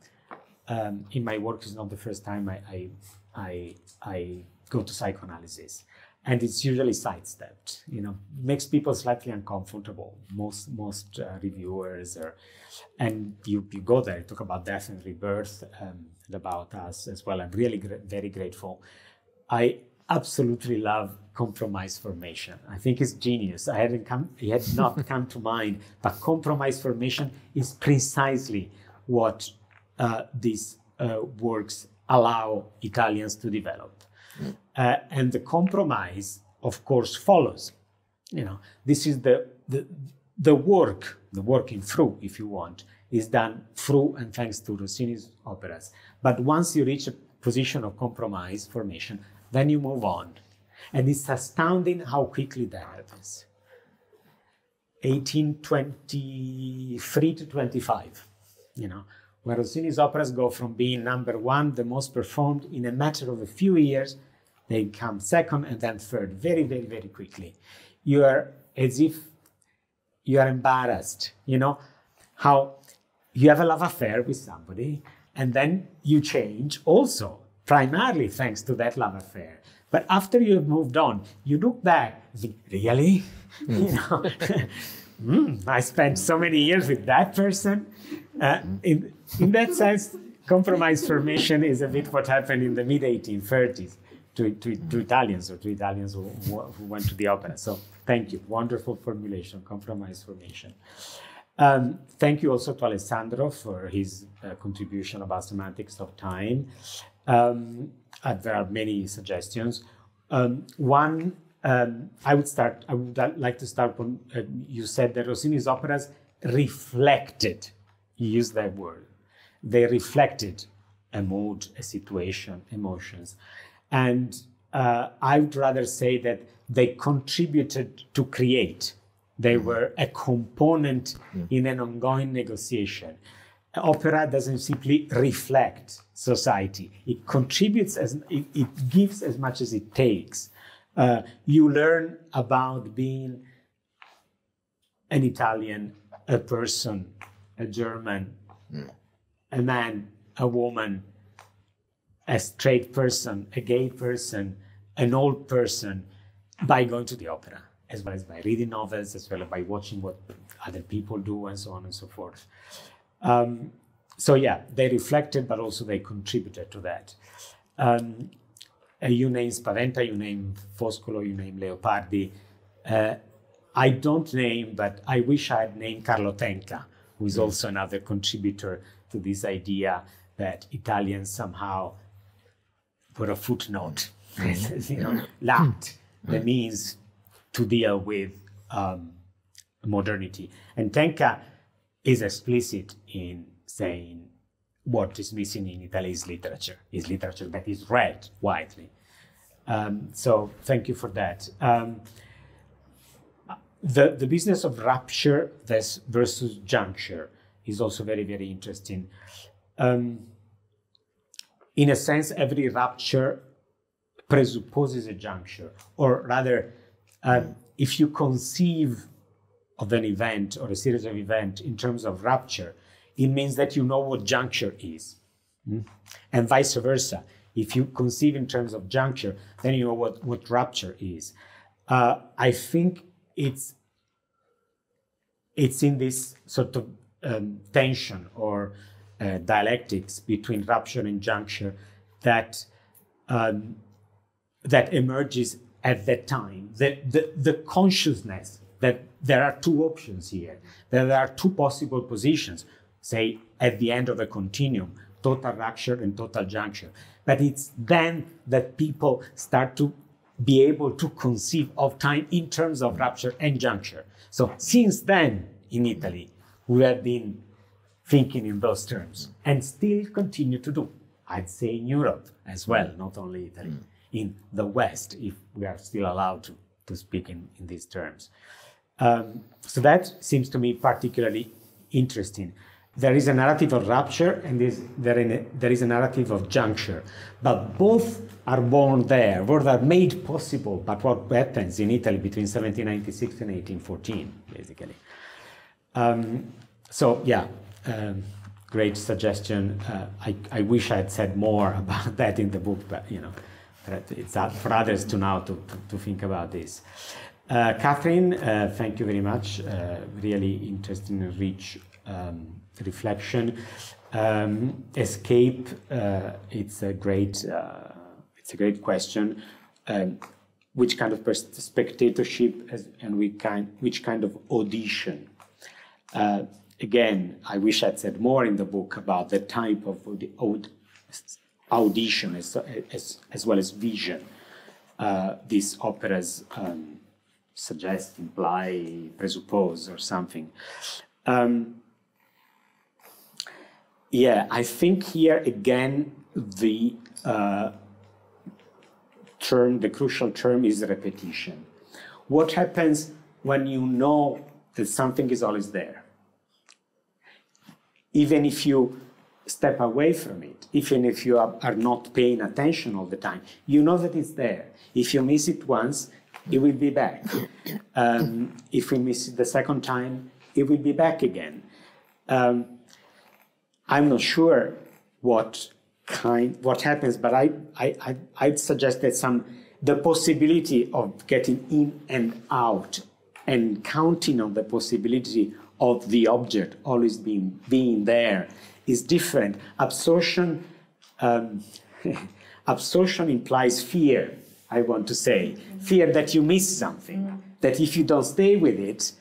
um, in my work is not the first time I, I I I go to psychoanalysis, and it's usually sidestepped. You know, makes people slightly uncomfortable. Most most uh, reviewers are, and you you go there, You talk about death and rebirth, um, and about us as well. I'm really gra- very grateful. I absolutely love compromise formation. I think it's genius. I hadn't come, it had not come to mind, but compromise formation is precisely what uh, these uh, works allow Italians to develop. Mm. Uh, and the compromise, of course, follows. You know, this is the, the, the work, the working through, if you want, is done through and thanks to Rossini's operas. But once you reach a position of compromise formation, then you move on. And it's astounding how quickly that happens. 1823 to 25, you know, where Rossini's operas go from being number one, the most performed, in a matter of a few years, they come second and then third very, very, very quickly. You are as if you are embarrassed, you know, how you have a love affair with somebody and then you change also, primarily thanks to that love affair. But after you have moved on, you look back, really? Mm. you know, mm, I spent so many years with that person. Uh, in, in that sense, compromise formation is a bit what happened in the mid 1830s to, to, to, Italians or to Italians who, who went to the opera. So thank you. Wonderful formulation, compromise formation. Um, thank you also to Alessandro for his uh, contribution about semantics of time. Um, uh, there are many suggestions. Um, one, um, I would start. I would like to start from. Uh, you said that Rossini's operas reflected you used that word. They reflected a mood, a situation, emotions. And uh, I would rather say that they contributed to create. They mm. were a component mm. in an ongoing negotiation. Opera doesn't simply reflect society. It contributes as it, it gives as much as it takes. Uh, you learn about being an Italian, a person, a German, mm. A man, a woman, a straight person, a gay person, an old person by going to the opera, as well as by reading novels, as well as by watching what other people do, and so on and so forth. Um, so, yeah, they reflected, but also they contributed to that. Um, uh, you name Spaventa, you name Foscolo, you name Leopardi. Uh, I don't name, but I wish I had named Carlo Tenca who is also another contributor to this idea that Italians somehow put a footnote, you know, lacked the means to deal with um, modernity. And Tenca is explicit in saying what is missing in Italy is literature, is literature that is read widely. Um, so thank you for that. Um, the, the business of rupture versus juncture is also very, very interesting. Um, in a sense, every rupture presupposes a juncture, or rather, um, if you conceive of an event or a series of events in terms of rupture, it means that you know what juncture is. Mm? And vice versa. If you conceive in terms of juncture, then you know what, what rupture is. Uh, I think it's it's in this sort of um, tension or uh, dialectics between rupture and juncture that um, that emerges at that time. The, the, the consciousness that there are two options here, that there are two possible positions, say at the end of a continuum, total rupture and total juncture. But it's then that people start to be able to conceive of time in terms of rupture and juncture. So since then, in Italy, we have been thinking in those terms and still continue to do. I'd say in Europe as well, not only Italy, mm. in the West, if we are still allowed to, to speak in, in these terms. Um, so that seems to me particularly interesting. There is a narrative of rupture and there, a, there is a narrative of juncture, but both are born there, both are made possible by what happens in Italy between 1796 and 1814, basically. Um, so, yeah, um, great suggestion. Uh, I, I wish I had said more about that in the book, but you know, it's for others to now to, to, to think about this. Uh, Katherine, uh, thank you very much. Uh, really interesting and rich um, reflection. Um, escape, uh, it's a great, uh, it's a great question. Um, which kind of spectatorship and which kind, which kind of audition? Uh, again, I wish I'd said more in the book about the type of audition as, as, as well as vision uh, these operas um, suggest, imply, presuppose, or something. Um, yeah, I think here again the uh, term, the crucial term is repetition. What happens when you know that something is always there? Even if you step away from it, even if you are, are not paying attention all the time, you know that it's there. If you miss it once, it will be back. Um, if we miss it the second time, it will be back again. Um, I'm not sure what kind, what happens, but I, I, I, would suggest that some, the possibility of getting in and out and counting on the possibility of the object always being, being there is different. Absorption, um, absorption implies fear, I want to say. Fear that you miss something, that if you don't stay with it,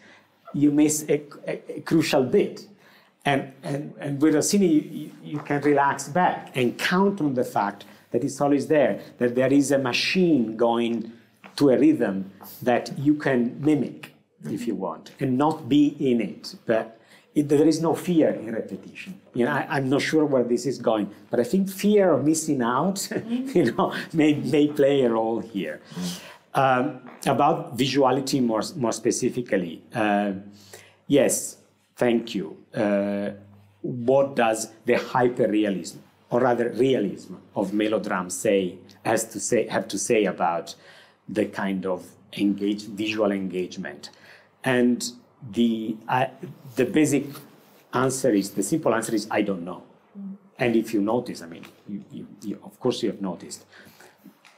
you miss a, a, a crucial bit. And, and, and with Rossini, you, you can relax back and count on the fact that it's always there, that there is a machine going to a rhythm that you can mimic if you want and not be in it. But it, there is no fear in repetition. You know, I, am not sure where this is going, but I think fear of missing out, mm-hmm. you know, may, may play a role here. Um, about visuality more, more specifically, uh, yes, Thank you. Uh, what does the hyperrealism, or rather realism, of melodrama say has to say have to say about the kind of engage, visual engagement? And the uh, the basic answer is the simple answer is I don't know. And if you notice, I mean, you, you, you, of course you have noticed.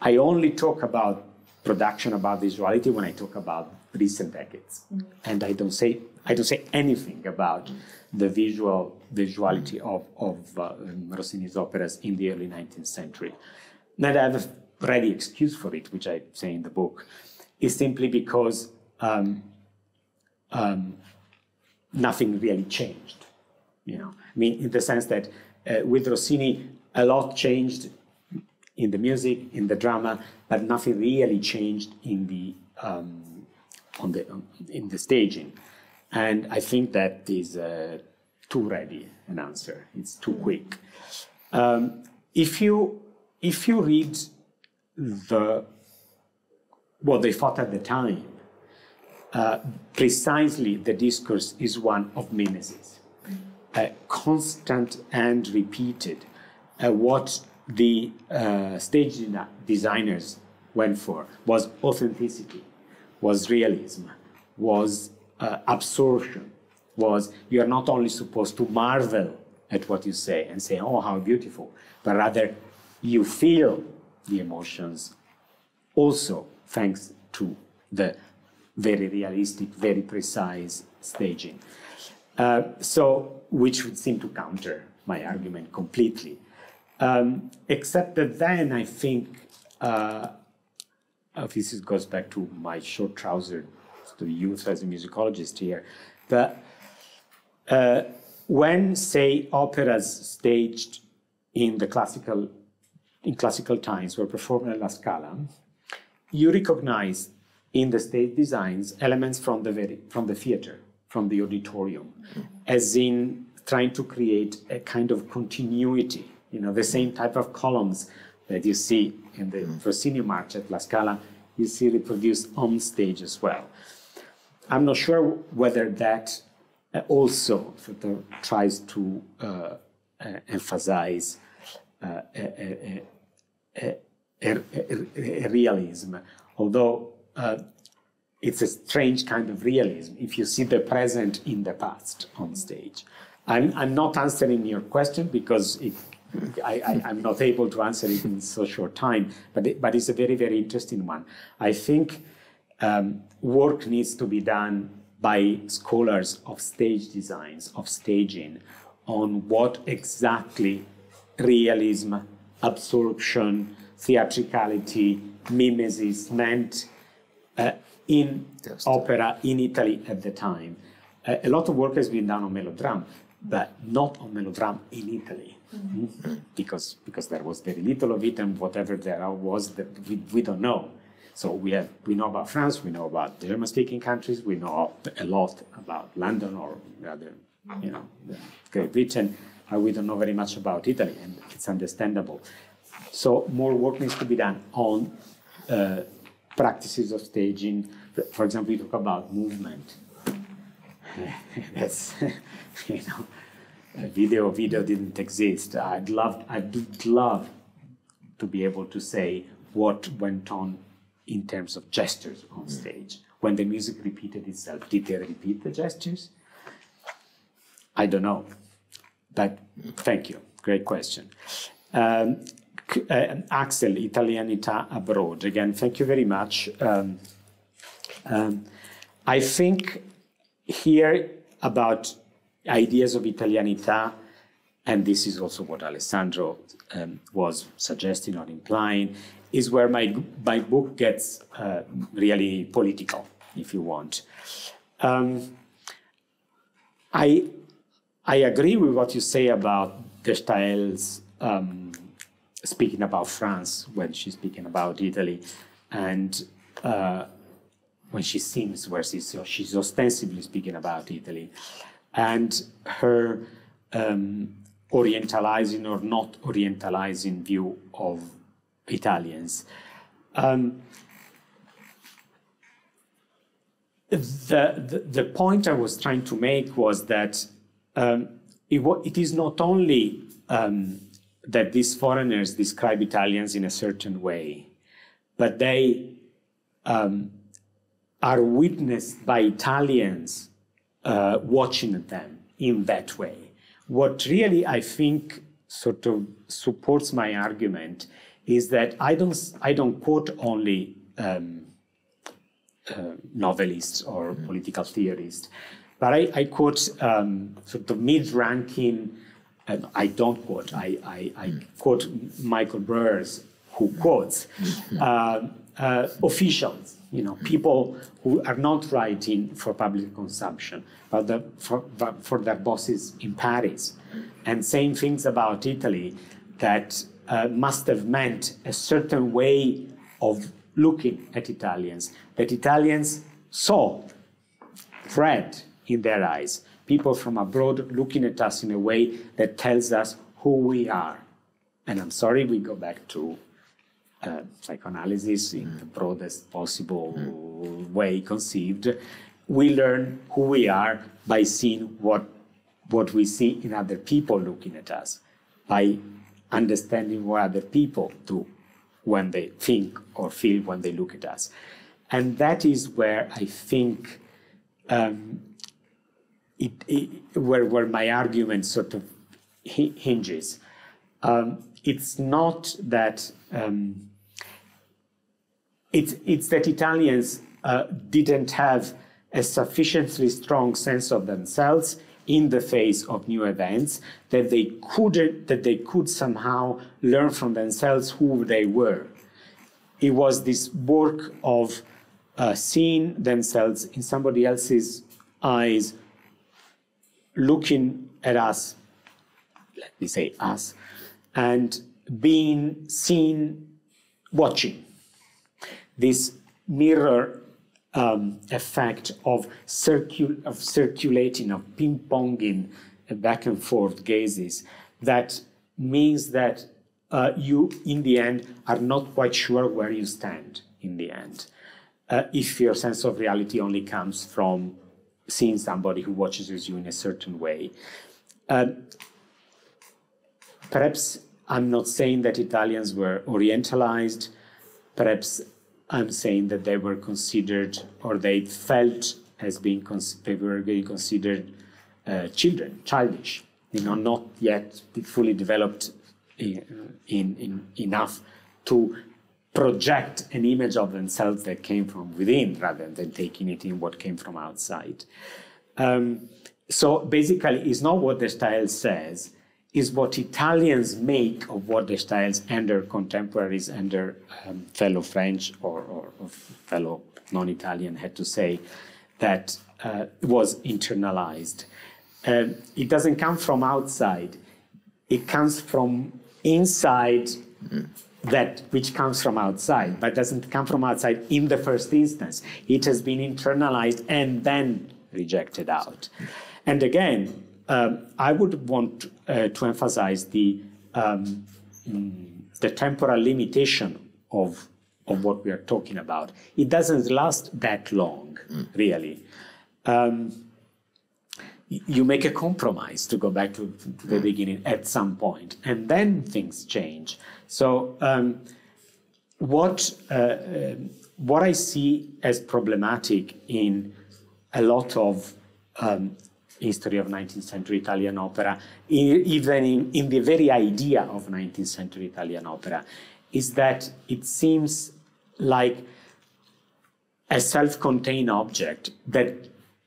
I only talk about production about visuality when I talk about recent decades, mm. and I don't say I don't say anything about the visual visuality of, of uh, Rossini's operas in the early 19th century. And I have a ready excuse for it, which I say in the book, is simply because um, um, nothing really changed. You know, I mean, in the sense that uh, with Rossini, a lot changed in the music, in the drama, but nothing really changed in the um, on the in the staging. And I think that is uh, too ready an answer. It's too quick. Um, if you if you read the what they thought at the time, uh, precisely the discourse is one of mimesis, uh, constant and repeated. Uh, what the uh, stage designers went for was authenticity, was realism, was uh, absorption was you are not only supposed to marvel at what you say and say, oh, how beautiful, but rather you feel the emotions also thanks to the very realistic, very precise staging. Uh, so, which would seem to counter my argument completely. Um, except that then I think uh, uh, this goes back to my short trouser to the youth as a musicologist here. That uh, when, say, operas staged in the classical in classical times were performed at La Scala, you recognize in the stage designs elements from the very, from the theater, from the auditorium, as in trying to create a kind of continuity. You know, the same type of columns that you see in the Rossini March at La Scala, you see reproduced on stage as well. I'm not sure whether that also sort of tries to uh, uh, emphasize uh, a, a, a, a, realism, although uh, it's a strange kind of realism if you see the present in the past on stage. I'm, I'm not answering your question because it, I, am not able to answer it in so short time, but, it, but it's a very, very interesting one. I think um, work needs to be done by scholars of stage designs, of staging, on what exactly realism, absorption, theatricality, mimesis meant in opera in Italy at the time. Uh, a lot of work has been done on melodrama, but not on melodrama in Italy. Mm-hmm. Mm-hmm. Because, because there was very little of it, and whatever there was, that we, we don't know. So we have we know about France, we know about German-speaking countries, we know a lot about London or rather, you know, Great Britain. Uh, we don't know very much about Italy, and it's understandable. So more work needs to be done on uh, practices of staging. For example, you talk about movement. That's you know, video video didn't exist. I'd love I'd love to be able to say what went on in terms of gestures on stage. When the music repeated itself, did they repeat the gestures? I don't know. But thank you. Great question. Um, uh, Axel, Italianità abroad. Again, thank you very much. Um, um, I think here about ideas of Italianità, and this is also what Alessandro um, was suggesting or implying, is where my, my book gets uh, really political, if you want. Um, I, I agree with what you say about de um, speaking about France when she's speaking about Italy, and uh, when she sings where she's, she's ostensibly speaking about Italy, and her um, orientalizing or not orientalizing view of Italians. Um, the, the, the, point I was trying to make was that um, it, it is not only um, that these foreigners describe Italians in a certain way, but they um, are witnessed by Italians uh, watching them in that way. What really I think sort of supports my argument is that I don't, I don't quote only um, uh, novelists or political theorists, but I, I quote um, sort of mid-ranking, uh, I don't quote, I, I, I quote Michael Broers, who quotes uh, uh, officials, you know, people who are not writing for public consumption, but the, for, for their bosses in Paris, and saying things about Italy that uh, must have meant a certain way of looking at Italians, that Italians saw, read in their eyes, people from abroad looking at us in a way that tells us who we are. And I'm sorry we go back to uh, psychoanalysis in the broadest possible way conceived. We learn who we are by seeing what, what we see in other people looking at us, by understanding what other people do when they think or feel when they look at us. And that is where I think um, it, it, where, where my argument sort of hinges. Um, it's not that um, it's, it's that Italians uh, didn't have a sufficiently strong sense of themselves in the face of new events that they could that they could somehow learn from themselves who they were. It was this work of uh, seeing themselves in somebody else's eyes, looking at us, let me say us, and being seen, watching. This mirror um, effect of, circul- of circulating, of ping ponging back and forth gazes that means that uh, you, in the end, are not quite sure where you stand in the end. Uh, if your sense of reality only comes from seeing somebody who watches you in a certain way. Uh, perhaps I'm not saying that Italians were orientalized. Perhaps I'm saying that they were considered or they felt as being they were being considered uh, children, childish, you know, not yet fully developed in, in, in enough to project an image of themselves that came from within rather than taking it in what came from outside. Um, so basically, it's not what de Stael says, is what Italians make of what de Stael's and their contemporaries and their um, fellow French or, or, or fellow non-Italian had to say that uh, was internalized. Uh, it doesn't come from outside. It comes from inside mm. That which comes from outside, but doesn't come from outside in the first instance. It has been internalized and then rejected out. And again, um, I would want uh, to emphasize the, um, mm, the temporal limitation of, of what we are talking about. It doesn't last that long, mm. really. Um, you make a compromise to go back to, to the mm. beginning at some point, and then things change. So, um, what uh, uh, what I see as problematic in a lot of um, history of 19th century Italian opera, even in, in the very idea of 19th century Italian opera, is that it seems like a self-contained object that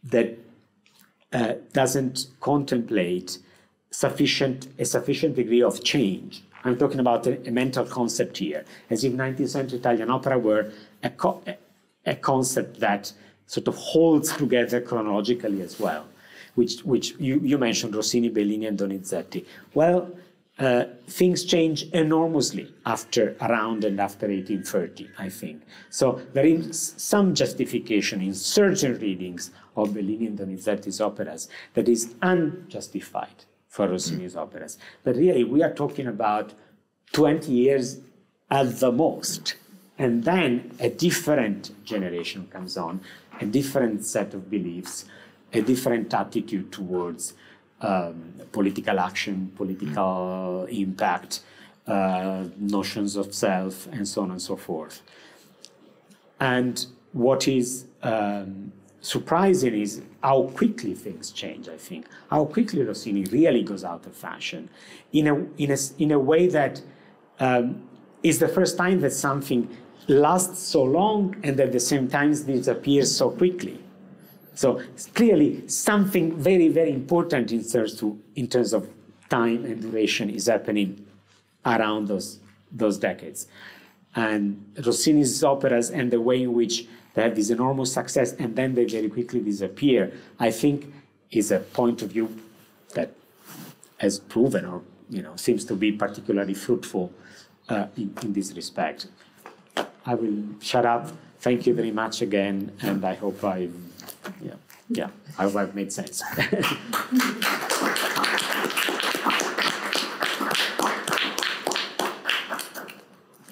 that uh, doesn't contemplate sufficient a sufficient degree of change. I'm talking about a, a mental concept here, as if 19th century Italian opera were a, co- a concept that sort of holds together chronologically as well which, which you, you mentioned Rossini, Bellini, and Donizetti. Well, uh, things change enormously after around and after 1830, I think. So there is some justification in certain readings of Bellini and Donizetti's operas that is unjustified for Rossini's mm. operas. But really, we are talking about 20 years at the most. And then a different generation comes on, a different set of beliefs, a different attitude towards um, political action, political impact, uh, notions of self, and so on and so forth. And what is um, surprising is how quickly things change, I think. How quickly Rossini really goes out of fashion in a, in a, in a way that um, is the first time that something lasts so long and at the same time disappears so quickly. So clearly something very, very important in terms, to, in terms of time and duration is happening around those, those decades. And Rossini's operas and the way in which they have this enormous success and then they very quickly disappear, I think is a point of view that has proven or you know seems to be particularly fruitful uh, in, in this respect. I will shut up. Thank you very much again, and I hope I yeah, yeah. I hope I've made sense.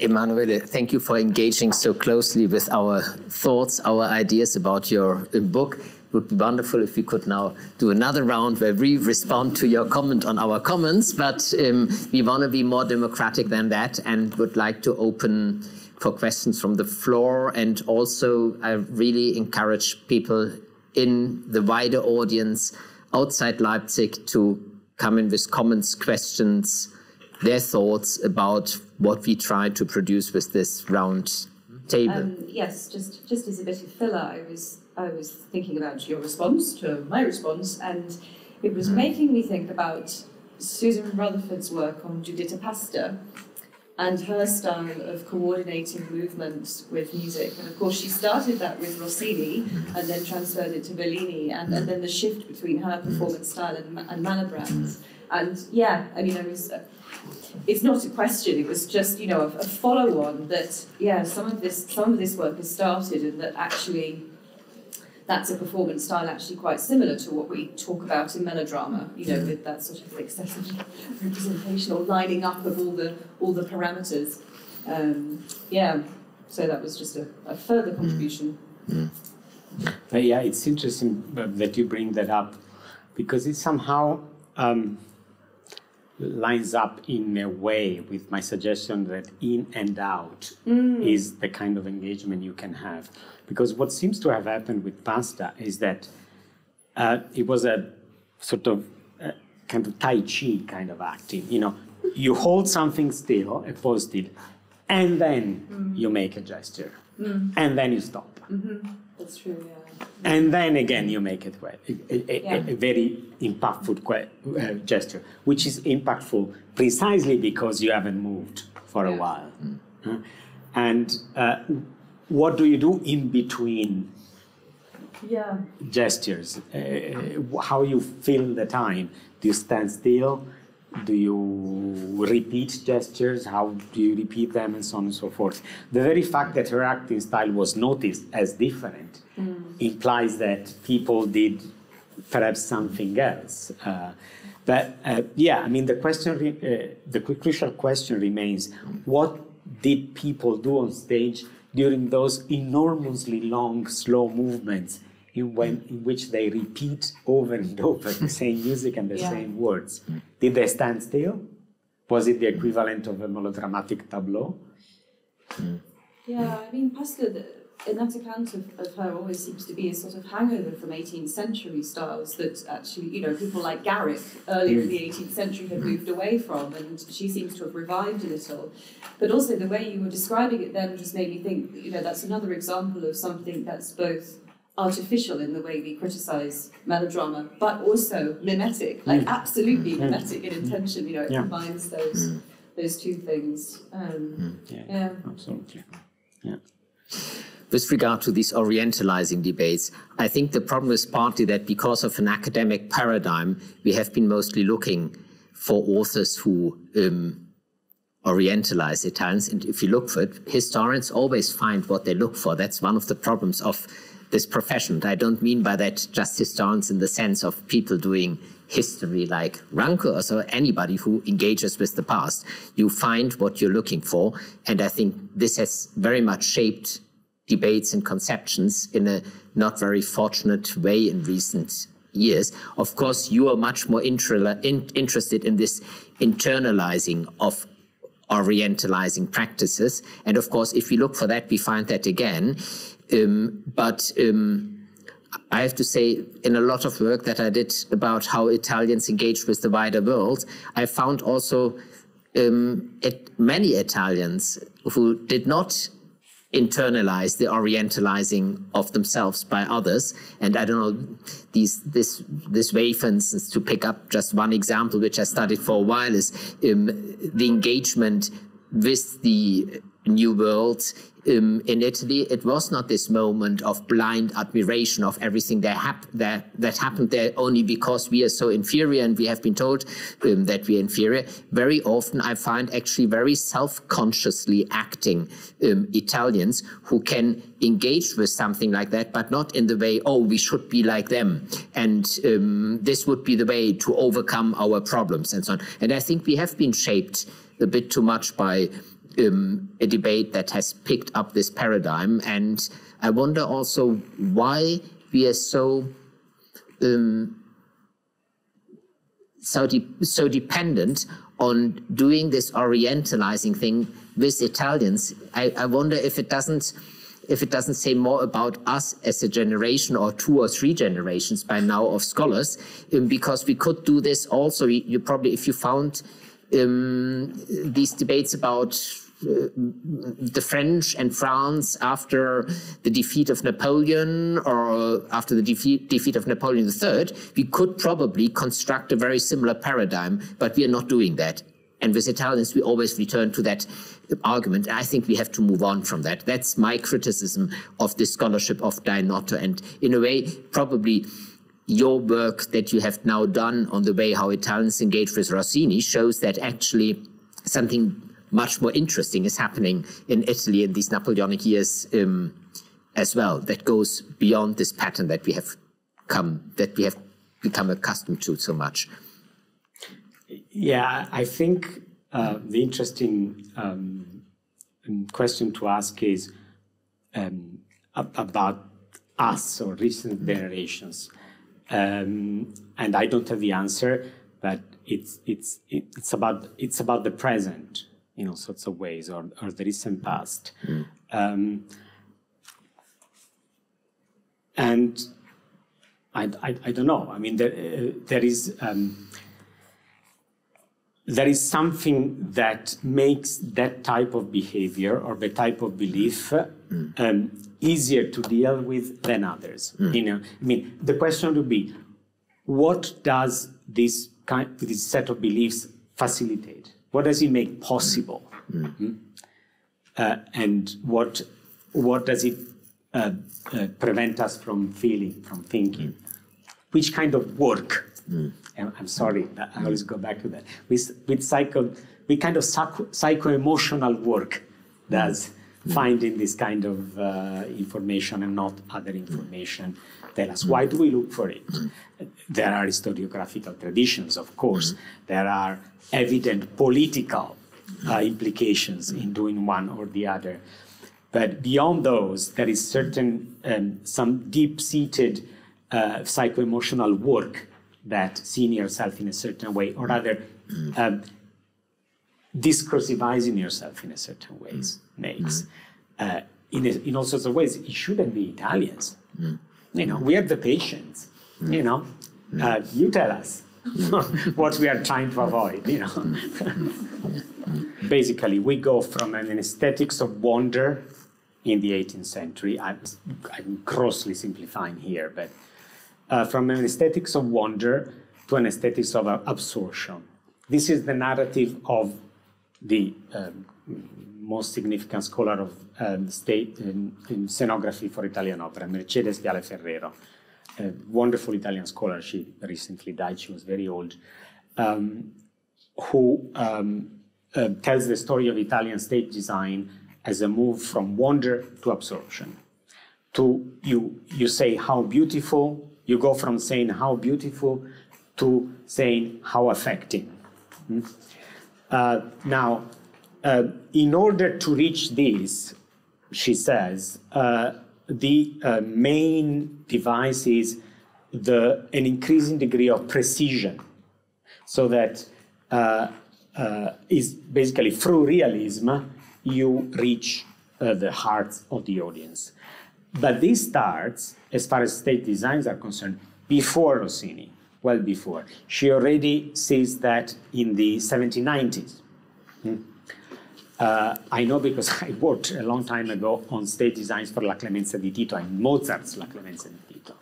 Emanuele, thank you for engaging so closely with our thoughts, our ideas about your uh, book. It would be wonderful if we could now do another round where we respond to your comment on our comments, but um, we want to be more democratic than that and would like to open for questions from the floor. And also, I really encourage people in the wider audience outside Leipzig to come in with comments, questions, their thoughts about what we try to produce with this round table. Um, yes, just just as a bit of filler, I was I was thinking about your response to my response, and it was making me think about Susan Rutherford's work on Giuditta Pasta and her style of coordinating movement with music. And of course, she started that with Rossini and then transferred it to Bellini, and, and then the shift between her performance style and, and Malibran's. And yeah, I mean, I was. Uh, it's not a question. It was just, you know, a, a follow-on that, yeah, some of this, some of this work has started, and that actually that's a performance style actually quite similar to what we talk about in melodrama, you know, with that sort of excessive representation or lining up of all the all the parameters. Um, yeah, so that was just a, a further mm. contribution. Mm. Yeah, it's interesting that you bring that up because it somehow um, lines up in a way with my suggestion that in and out mm. is the kind of engagement you can have. Because what seems to have happened with Pasta is that uh, it was a sort of uh, kind of Tai Chi kind of acting. You know, you hold something still, a pose still, and then mm. you make a gesture, mm. and then you stop. Mm-hmm. That's true, yeah. And then again, you make it well, a, a, yeah. a, very impactful uh, gesture, which is impactful precisely because you haven't moved for yeah. a while. Mm. And uh, what do you do in between yeah. gestures? Uh, how you fill the time? Do you stand still? Do you repeat gestures? How do you repeat them, and so on and so forth? The very fact that her acting style was noticed as different mm. implies that people did perhaps something else. Uh, but uh, yeah, I mean, the question, uh, the crucial question remains: What did people do on stage during those enormously long, slow movements in, when, in which they repeat over and over the same music and the yeah. same words. Did they stand still? Was it the equivalent of a melodramatic tableau? Yeah, I mean, Pasta, in that account of, of her always seems to be a sort of hangover from 18th century styles that actually, you know, people like Garrick earlier in the mm. 18th century had moved away from, and she seems to have revived a little. But also the way you were describing it then just made me think, you know, that's another example of something that's both artificial in the way we criticize melodrama, but also mimetic, like mm. absolutely mm. mimetic in intention. You know, it yeah. combines those mm. those two things. Um, yeah, yeah, absolutely. Yeah with regard to these orientalizing debates, I think the problem is partly that because of an academic paradigm, we have been mostly looking for authors who um, orientalize Italians. And if you look for it, historians always find what they look for. That's one of the problems of this profession. I don't mean by that just historians in the sense of people doing history like Ranke or so, anybody who engages with the past. You find what you're looking for. And I think this has very much shaped debates and conceptions in a not very fortunate way in recent years. Of course, you are much more in, interested in this internalizing of orientalizing practices. And of course, if we look for that, we find that again. Um, but um, I have to say, in a lot of work that I did about how Italians engage with the wider world, I found also um, many Italians who did not internalize the orientalizing of themselves by others. And I don't know, these this this way, for instance, to pick up just one example, which I studied for a while, is um, the engagement with the new world um, in Italy, it was not this moment of blind admiration of everything that, hap- that, that happened there only because we are so inferior and we have been told um, that we are inferior. Very often, I find actually very self consciously acting um, Italians who can engage with something like that, but not in the way, oh, we should be like them. And um, this would be the way to overcome our problems and so on. And I think we have been shaped a bit too much by um, a debate that has picked up this paradigm. And I wonder also why we are so um, so, de so dependent on doing this orientalizing thing with Italians. I, I wonder if it doesn't if it doesn't say more about us as a generation or two or three generations by now of scholars, um, because we could do this also. You probably, if you found um, these debates about the French and France after the defeat of Napoleon or after the defeat, defeat of Napoleon III, we could probably construct a very similar paradigm, but we are not doing that. And with Italians, we always return to that argument. I think we have to move on from that. That's my criticism of the scholarship of Dainotto. And in a way, probably your work that you have now done on the way how Italians engage with Rossini shows that actually something much more interesting is happening in Italy in these Napoleonic years um, as well. That goes beyond this pattern that we have come that we have become accustomed to so much. Yeah, I think uh, the interesting um, question to ask is um, about us or recent generations. Um, and I don't have the answer, but it's it's it's about it's about the present in all sorts of ways, or or the recent past. Mm. Um, and I, I, I, don't know. I mean, there, uh, there is um, there is something that makes that type of behavior or the type of belief mm. um, easier to deal with than others. Mm. You know, I mean, the question would be, what does this kind, this set of beliefs facilitate? What does he make possible? Mm-hmm. Uh, and what what does it uh, uh, prevent us from feeling, from thinking? Mm. Which kind of work? Mm. I'm sorry, I always go back to that. With, with psycho, we kind of psycho, psycho-emotional work does mm. finding this kind of uh, information and not other information tell us. Why do we look for it? There are historiographical traditions, of course. There are evident political uh, implications in doing one or the other. But beyond those, there is certain um, some deep-seated uh, psycho-emotional work that seeing yourself in a certain way, or rather, um, discursivizing yourself in a certain ways makes. Uh, in, a, in all sorts of ways, it shouldn't be Italians. You know, we are the patients. You know, uh, you tell us what we are trying to avoid. You know, basically, we go from an aesthetics of wonder in the 18th century. I'm, I'm grossly simplifying here, but uh, from an aesthetics of wonder to an aesthetics of absorption. This is the narrative of the um, most significant scholar of um, state in, in, scenography for Italian opera, Mercedes Viale Ferrero, a wonderful Italian scholar. She recently died, she was very old, um, who um, uh, tells the story of Italian stage design as a move from wonder to absorption. To you, you say how beautiful, you go from saying how beautiful to saying how affecting. Hmm? Uh, now, uh, in order to reach this, she says, uh, the uh, main device is the, an increasing degree of precision, so that uh, uh, is basically through realism you reach uh, the hearts of the audience. But this starts, as far as stage designs are concerned, before Rossini, well before. She already sees that in the 1790s. Hmm. Uh, I know because I worked a long time ago on stage designs for La Clemenza di Tito and Mozart's La Clemenza di Tito.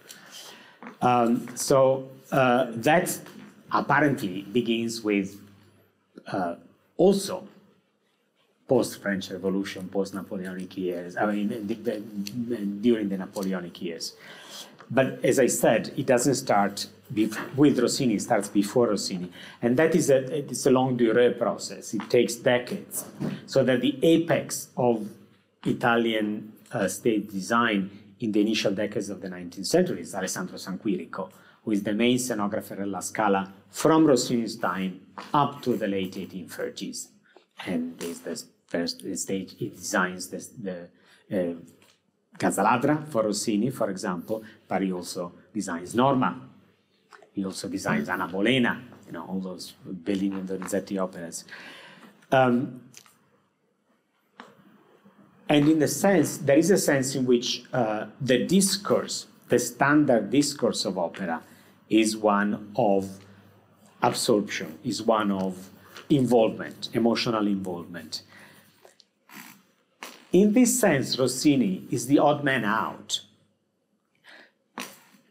Um, so uh, that apparently begins with uh, also post-French Revolution, post-Napoleonic years, I mean, during the Napoleonic years. But as I said, it doesn't start with Rossini, starts before Rossini. And that is a, it's a long durée process. It takes decades. So that the apex of Italian uh, stage design in the initial decades of the 19th century is Alessandro Sanquirico, who is the main scenographer at La Scala from Rossini's time up to the late 1830s. And is the first stage, he designs the uh, Gazza ladra for Rossini, for example, but he also designs Norma. He also designs Anna Bolena, you know, all those Bellini and Donizetti operas. Um, and in a sense, there is a sense in which uh, the discourse, the standard discourse of opera, is one of absorption, is one of involvement, emotional involvement. in this sense, Rossini is the odd man out.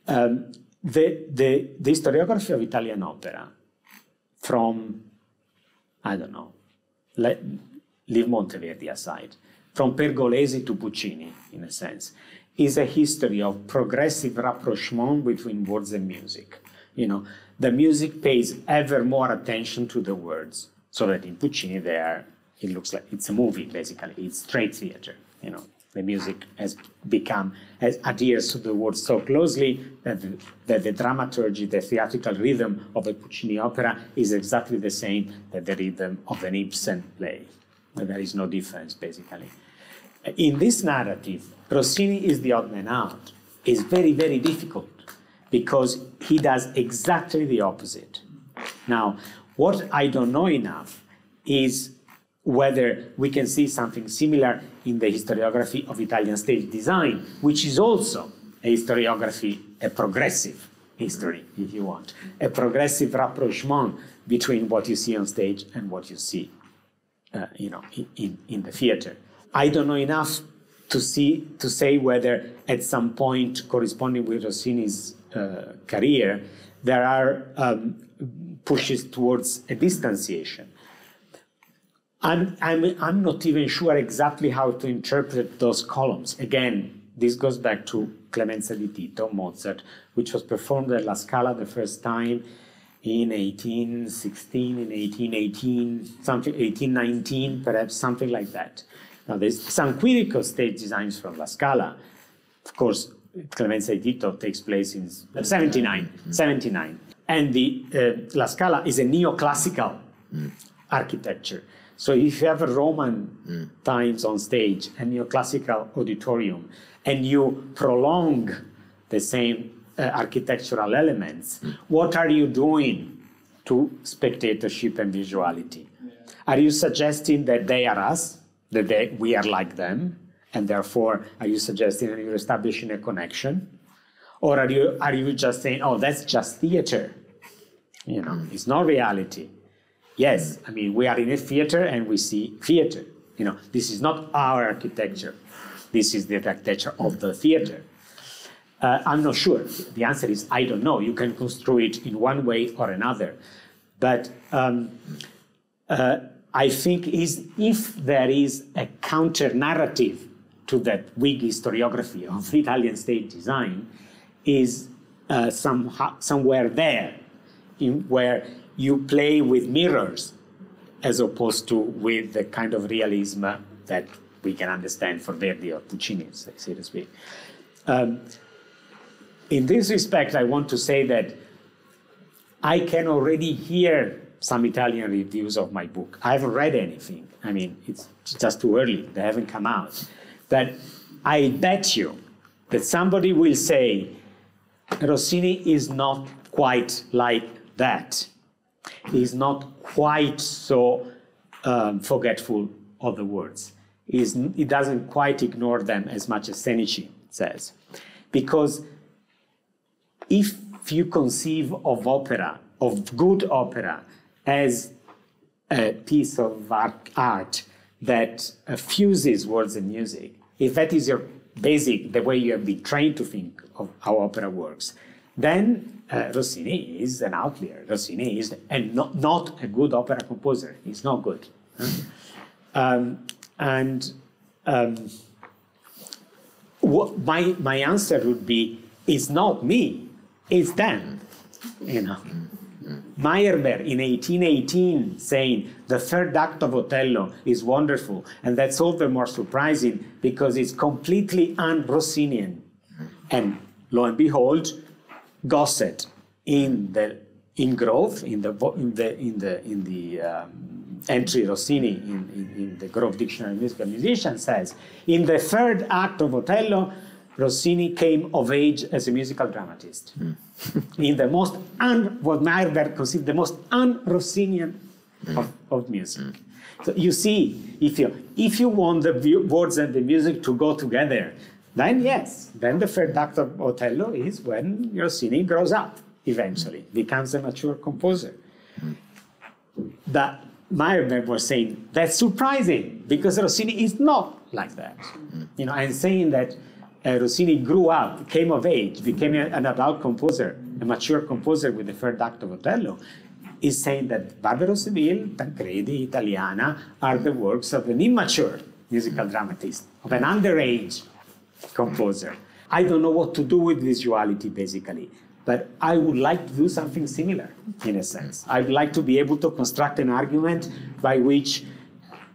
Um, the, the, the historiography of Italian opera from, I don't know, let, leave Monteverdi aside, from Pergolesi to Puccini, in a sense, is a history of progressive rapprochement between words and music. You know, the music pays ever more attention to the words, so that in Puccini there, it looks like it's a movie basically. It's straight theater. You know, the music has become has adheres to the words so closely that the, that the dramaturgy, the theatrical rhythm of a Puccini opera is exactly the same that the rhythm of an Ibsen play. There is no difference basically. In this narrative, Rossini is the odd man out. It's very, very difficult because he does exactly the opposite. Now, what I don't know enough is whether we can see something similar in the historiography of Italian stage design, which is also a historiography, a progressive history, if you want, a progressive rapprochement between what you see on stage and what you see, uh, you know, in, in, in the theater. I don't know enough to see to say whether at some point corresponding with Rossini's uh, career there are um, pushes towards a distanciation. I'm, I'm, I'm not even sure exactly how to interpret those columns. Again, this goes back to Clemenza di Tito, Mozart, which was performed at La Scala the first time in 1816, in 1818, something, 1819, perhaps something like that. Now, there's some critical stage designs from La Scala. Of course, Clemenza di Tito takes place in 79, 79. And the uh, La Scala is a neoclassical mm. architecture. So if you have a Roman mm. times on stage, and your classical auditorium, and you prolong the same uh, architectural elements, mm. what are you doing to spectatorship and visuality? Yeah. Are you suggesting that they are us, that they, we are like them, and therefore are you suggesting that you're establishing a connection? Or are you, are you just saying, oh, that's just theater? You know, mm. it's not reality. Yes, I mean, we are in a theater and we see theater. You know, this is not our architecture. This is the architecture of the theater. Uh, I'm not sure. The answer is I don't know. You can construe it in one way or another. But um, uh, I think is if there is a counter narrative to that Whig historiography of Italian stage design, is uh, somehow, somewhere there, in, where you play with mirrors as opposed to with the kind of realism that we can understand for Verdi or Puccini, so to speak. Um, in this respect, I want to say that I can already hear some Italian reviews of my book. I haven't read anything. I mean, it's just too early. They haven't come out. But I bet you that somebody will say Rossini is not quite like that is not quite so um, forgetful of the words. He's, he doesn't quite ignore them as much as Senici says. Because if you conceive of opera, of good opera, as a piece of art that fuses words and music, if that is your basic, the way you have been trained to think of how opera works, then uh, Rossini is an outlier. Rossini is and not, not a good opera composer. He's not good. Um, and um, what my my answer would be: it's not me, it's them. You know. Meyerbeer in 1818 saying the third act of Otello is wonderful, and that's all the more surprising because it's completely un-Rossinian. And lo and behold, Gossett in the in Grove in the in the in the in the um, entry Rossini in, in, in, the Grove Dictionary of Musical Musician says in the third act of Otello, Rossini came of age as a musical dramatist. Mm. in the most un, what Meyerbeer considered the most un-Rossinian mm. of, of music. Mm. So you see, if you if you want the words and the music to go together, then yes, then the third act of Otello is when Rossini grows up eventually, becomes a mature composer. That Meyerbeer was saying that's surprising because Rossini is not like that. You know, and saying that uh, Rossini grew up, came of age, became a, an adult composer, a mature composer with the third act of Otello, is saying that Barber of Seville, Tancredi, Italiana are the works of an immature musical dramatist, of an underage composer. I don't know what to do with visuality, basically. But I would like to do something similar, in a sense. I would like to be able to construct an argument by which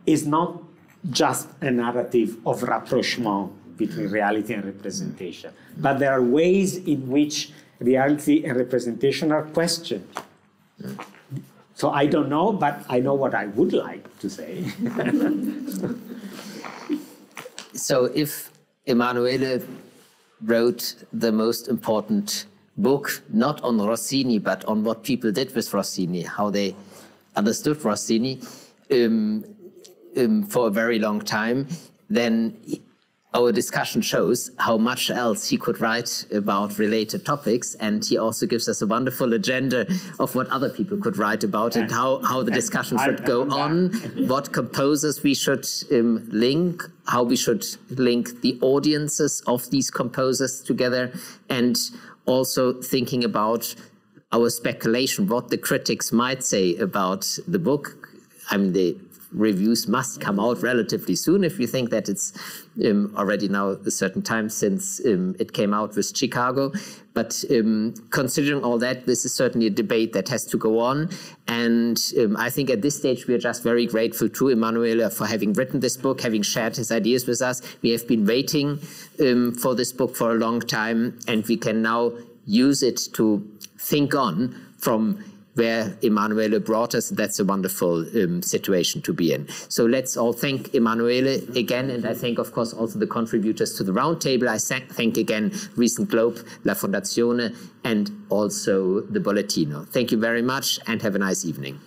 is not just a narrative of rapprochement between reality and representation, but there are ways in which reality and representation are questioned. So I don't know, but I know what I would like to say. so if Emanuele wrote the most important book, not on Rossini, but on what people did with Rossini, how they understood Rossini um, um, for a very long time, then our discussion shows how much else he could write about related topics. And he also gives us a wonderful agenda of what other people could write about and how, how the discussion should go on, what composers we should um, link, how we should link the audiences of these composers together, and also thinking about our speculation, what the critics might say about the book. I mean, the reviews must come out relatively soon if you think that it's um, already now a certain time since um, it came out with Chicago. But um, considering all that, this is certainly a debate that has to go on. And um, I think at this stage, we are just very grateful to Emanuele for having written this book, having shared his ideas with us. We have been waiting um, for this book for a long time, and we can now use it to think on from where Emanuele brought us. That's a wonderful um, situation to be in. So let's all thank Emanuele again, and I thank, of course, also the contributors to the roundtable. I thank again ReCentGlobe, La Fondazione, and also the Bollettino. Thank you very much, and have a nice evening.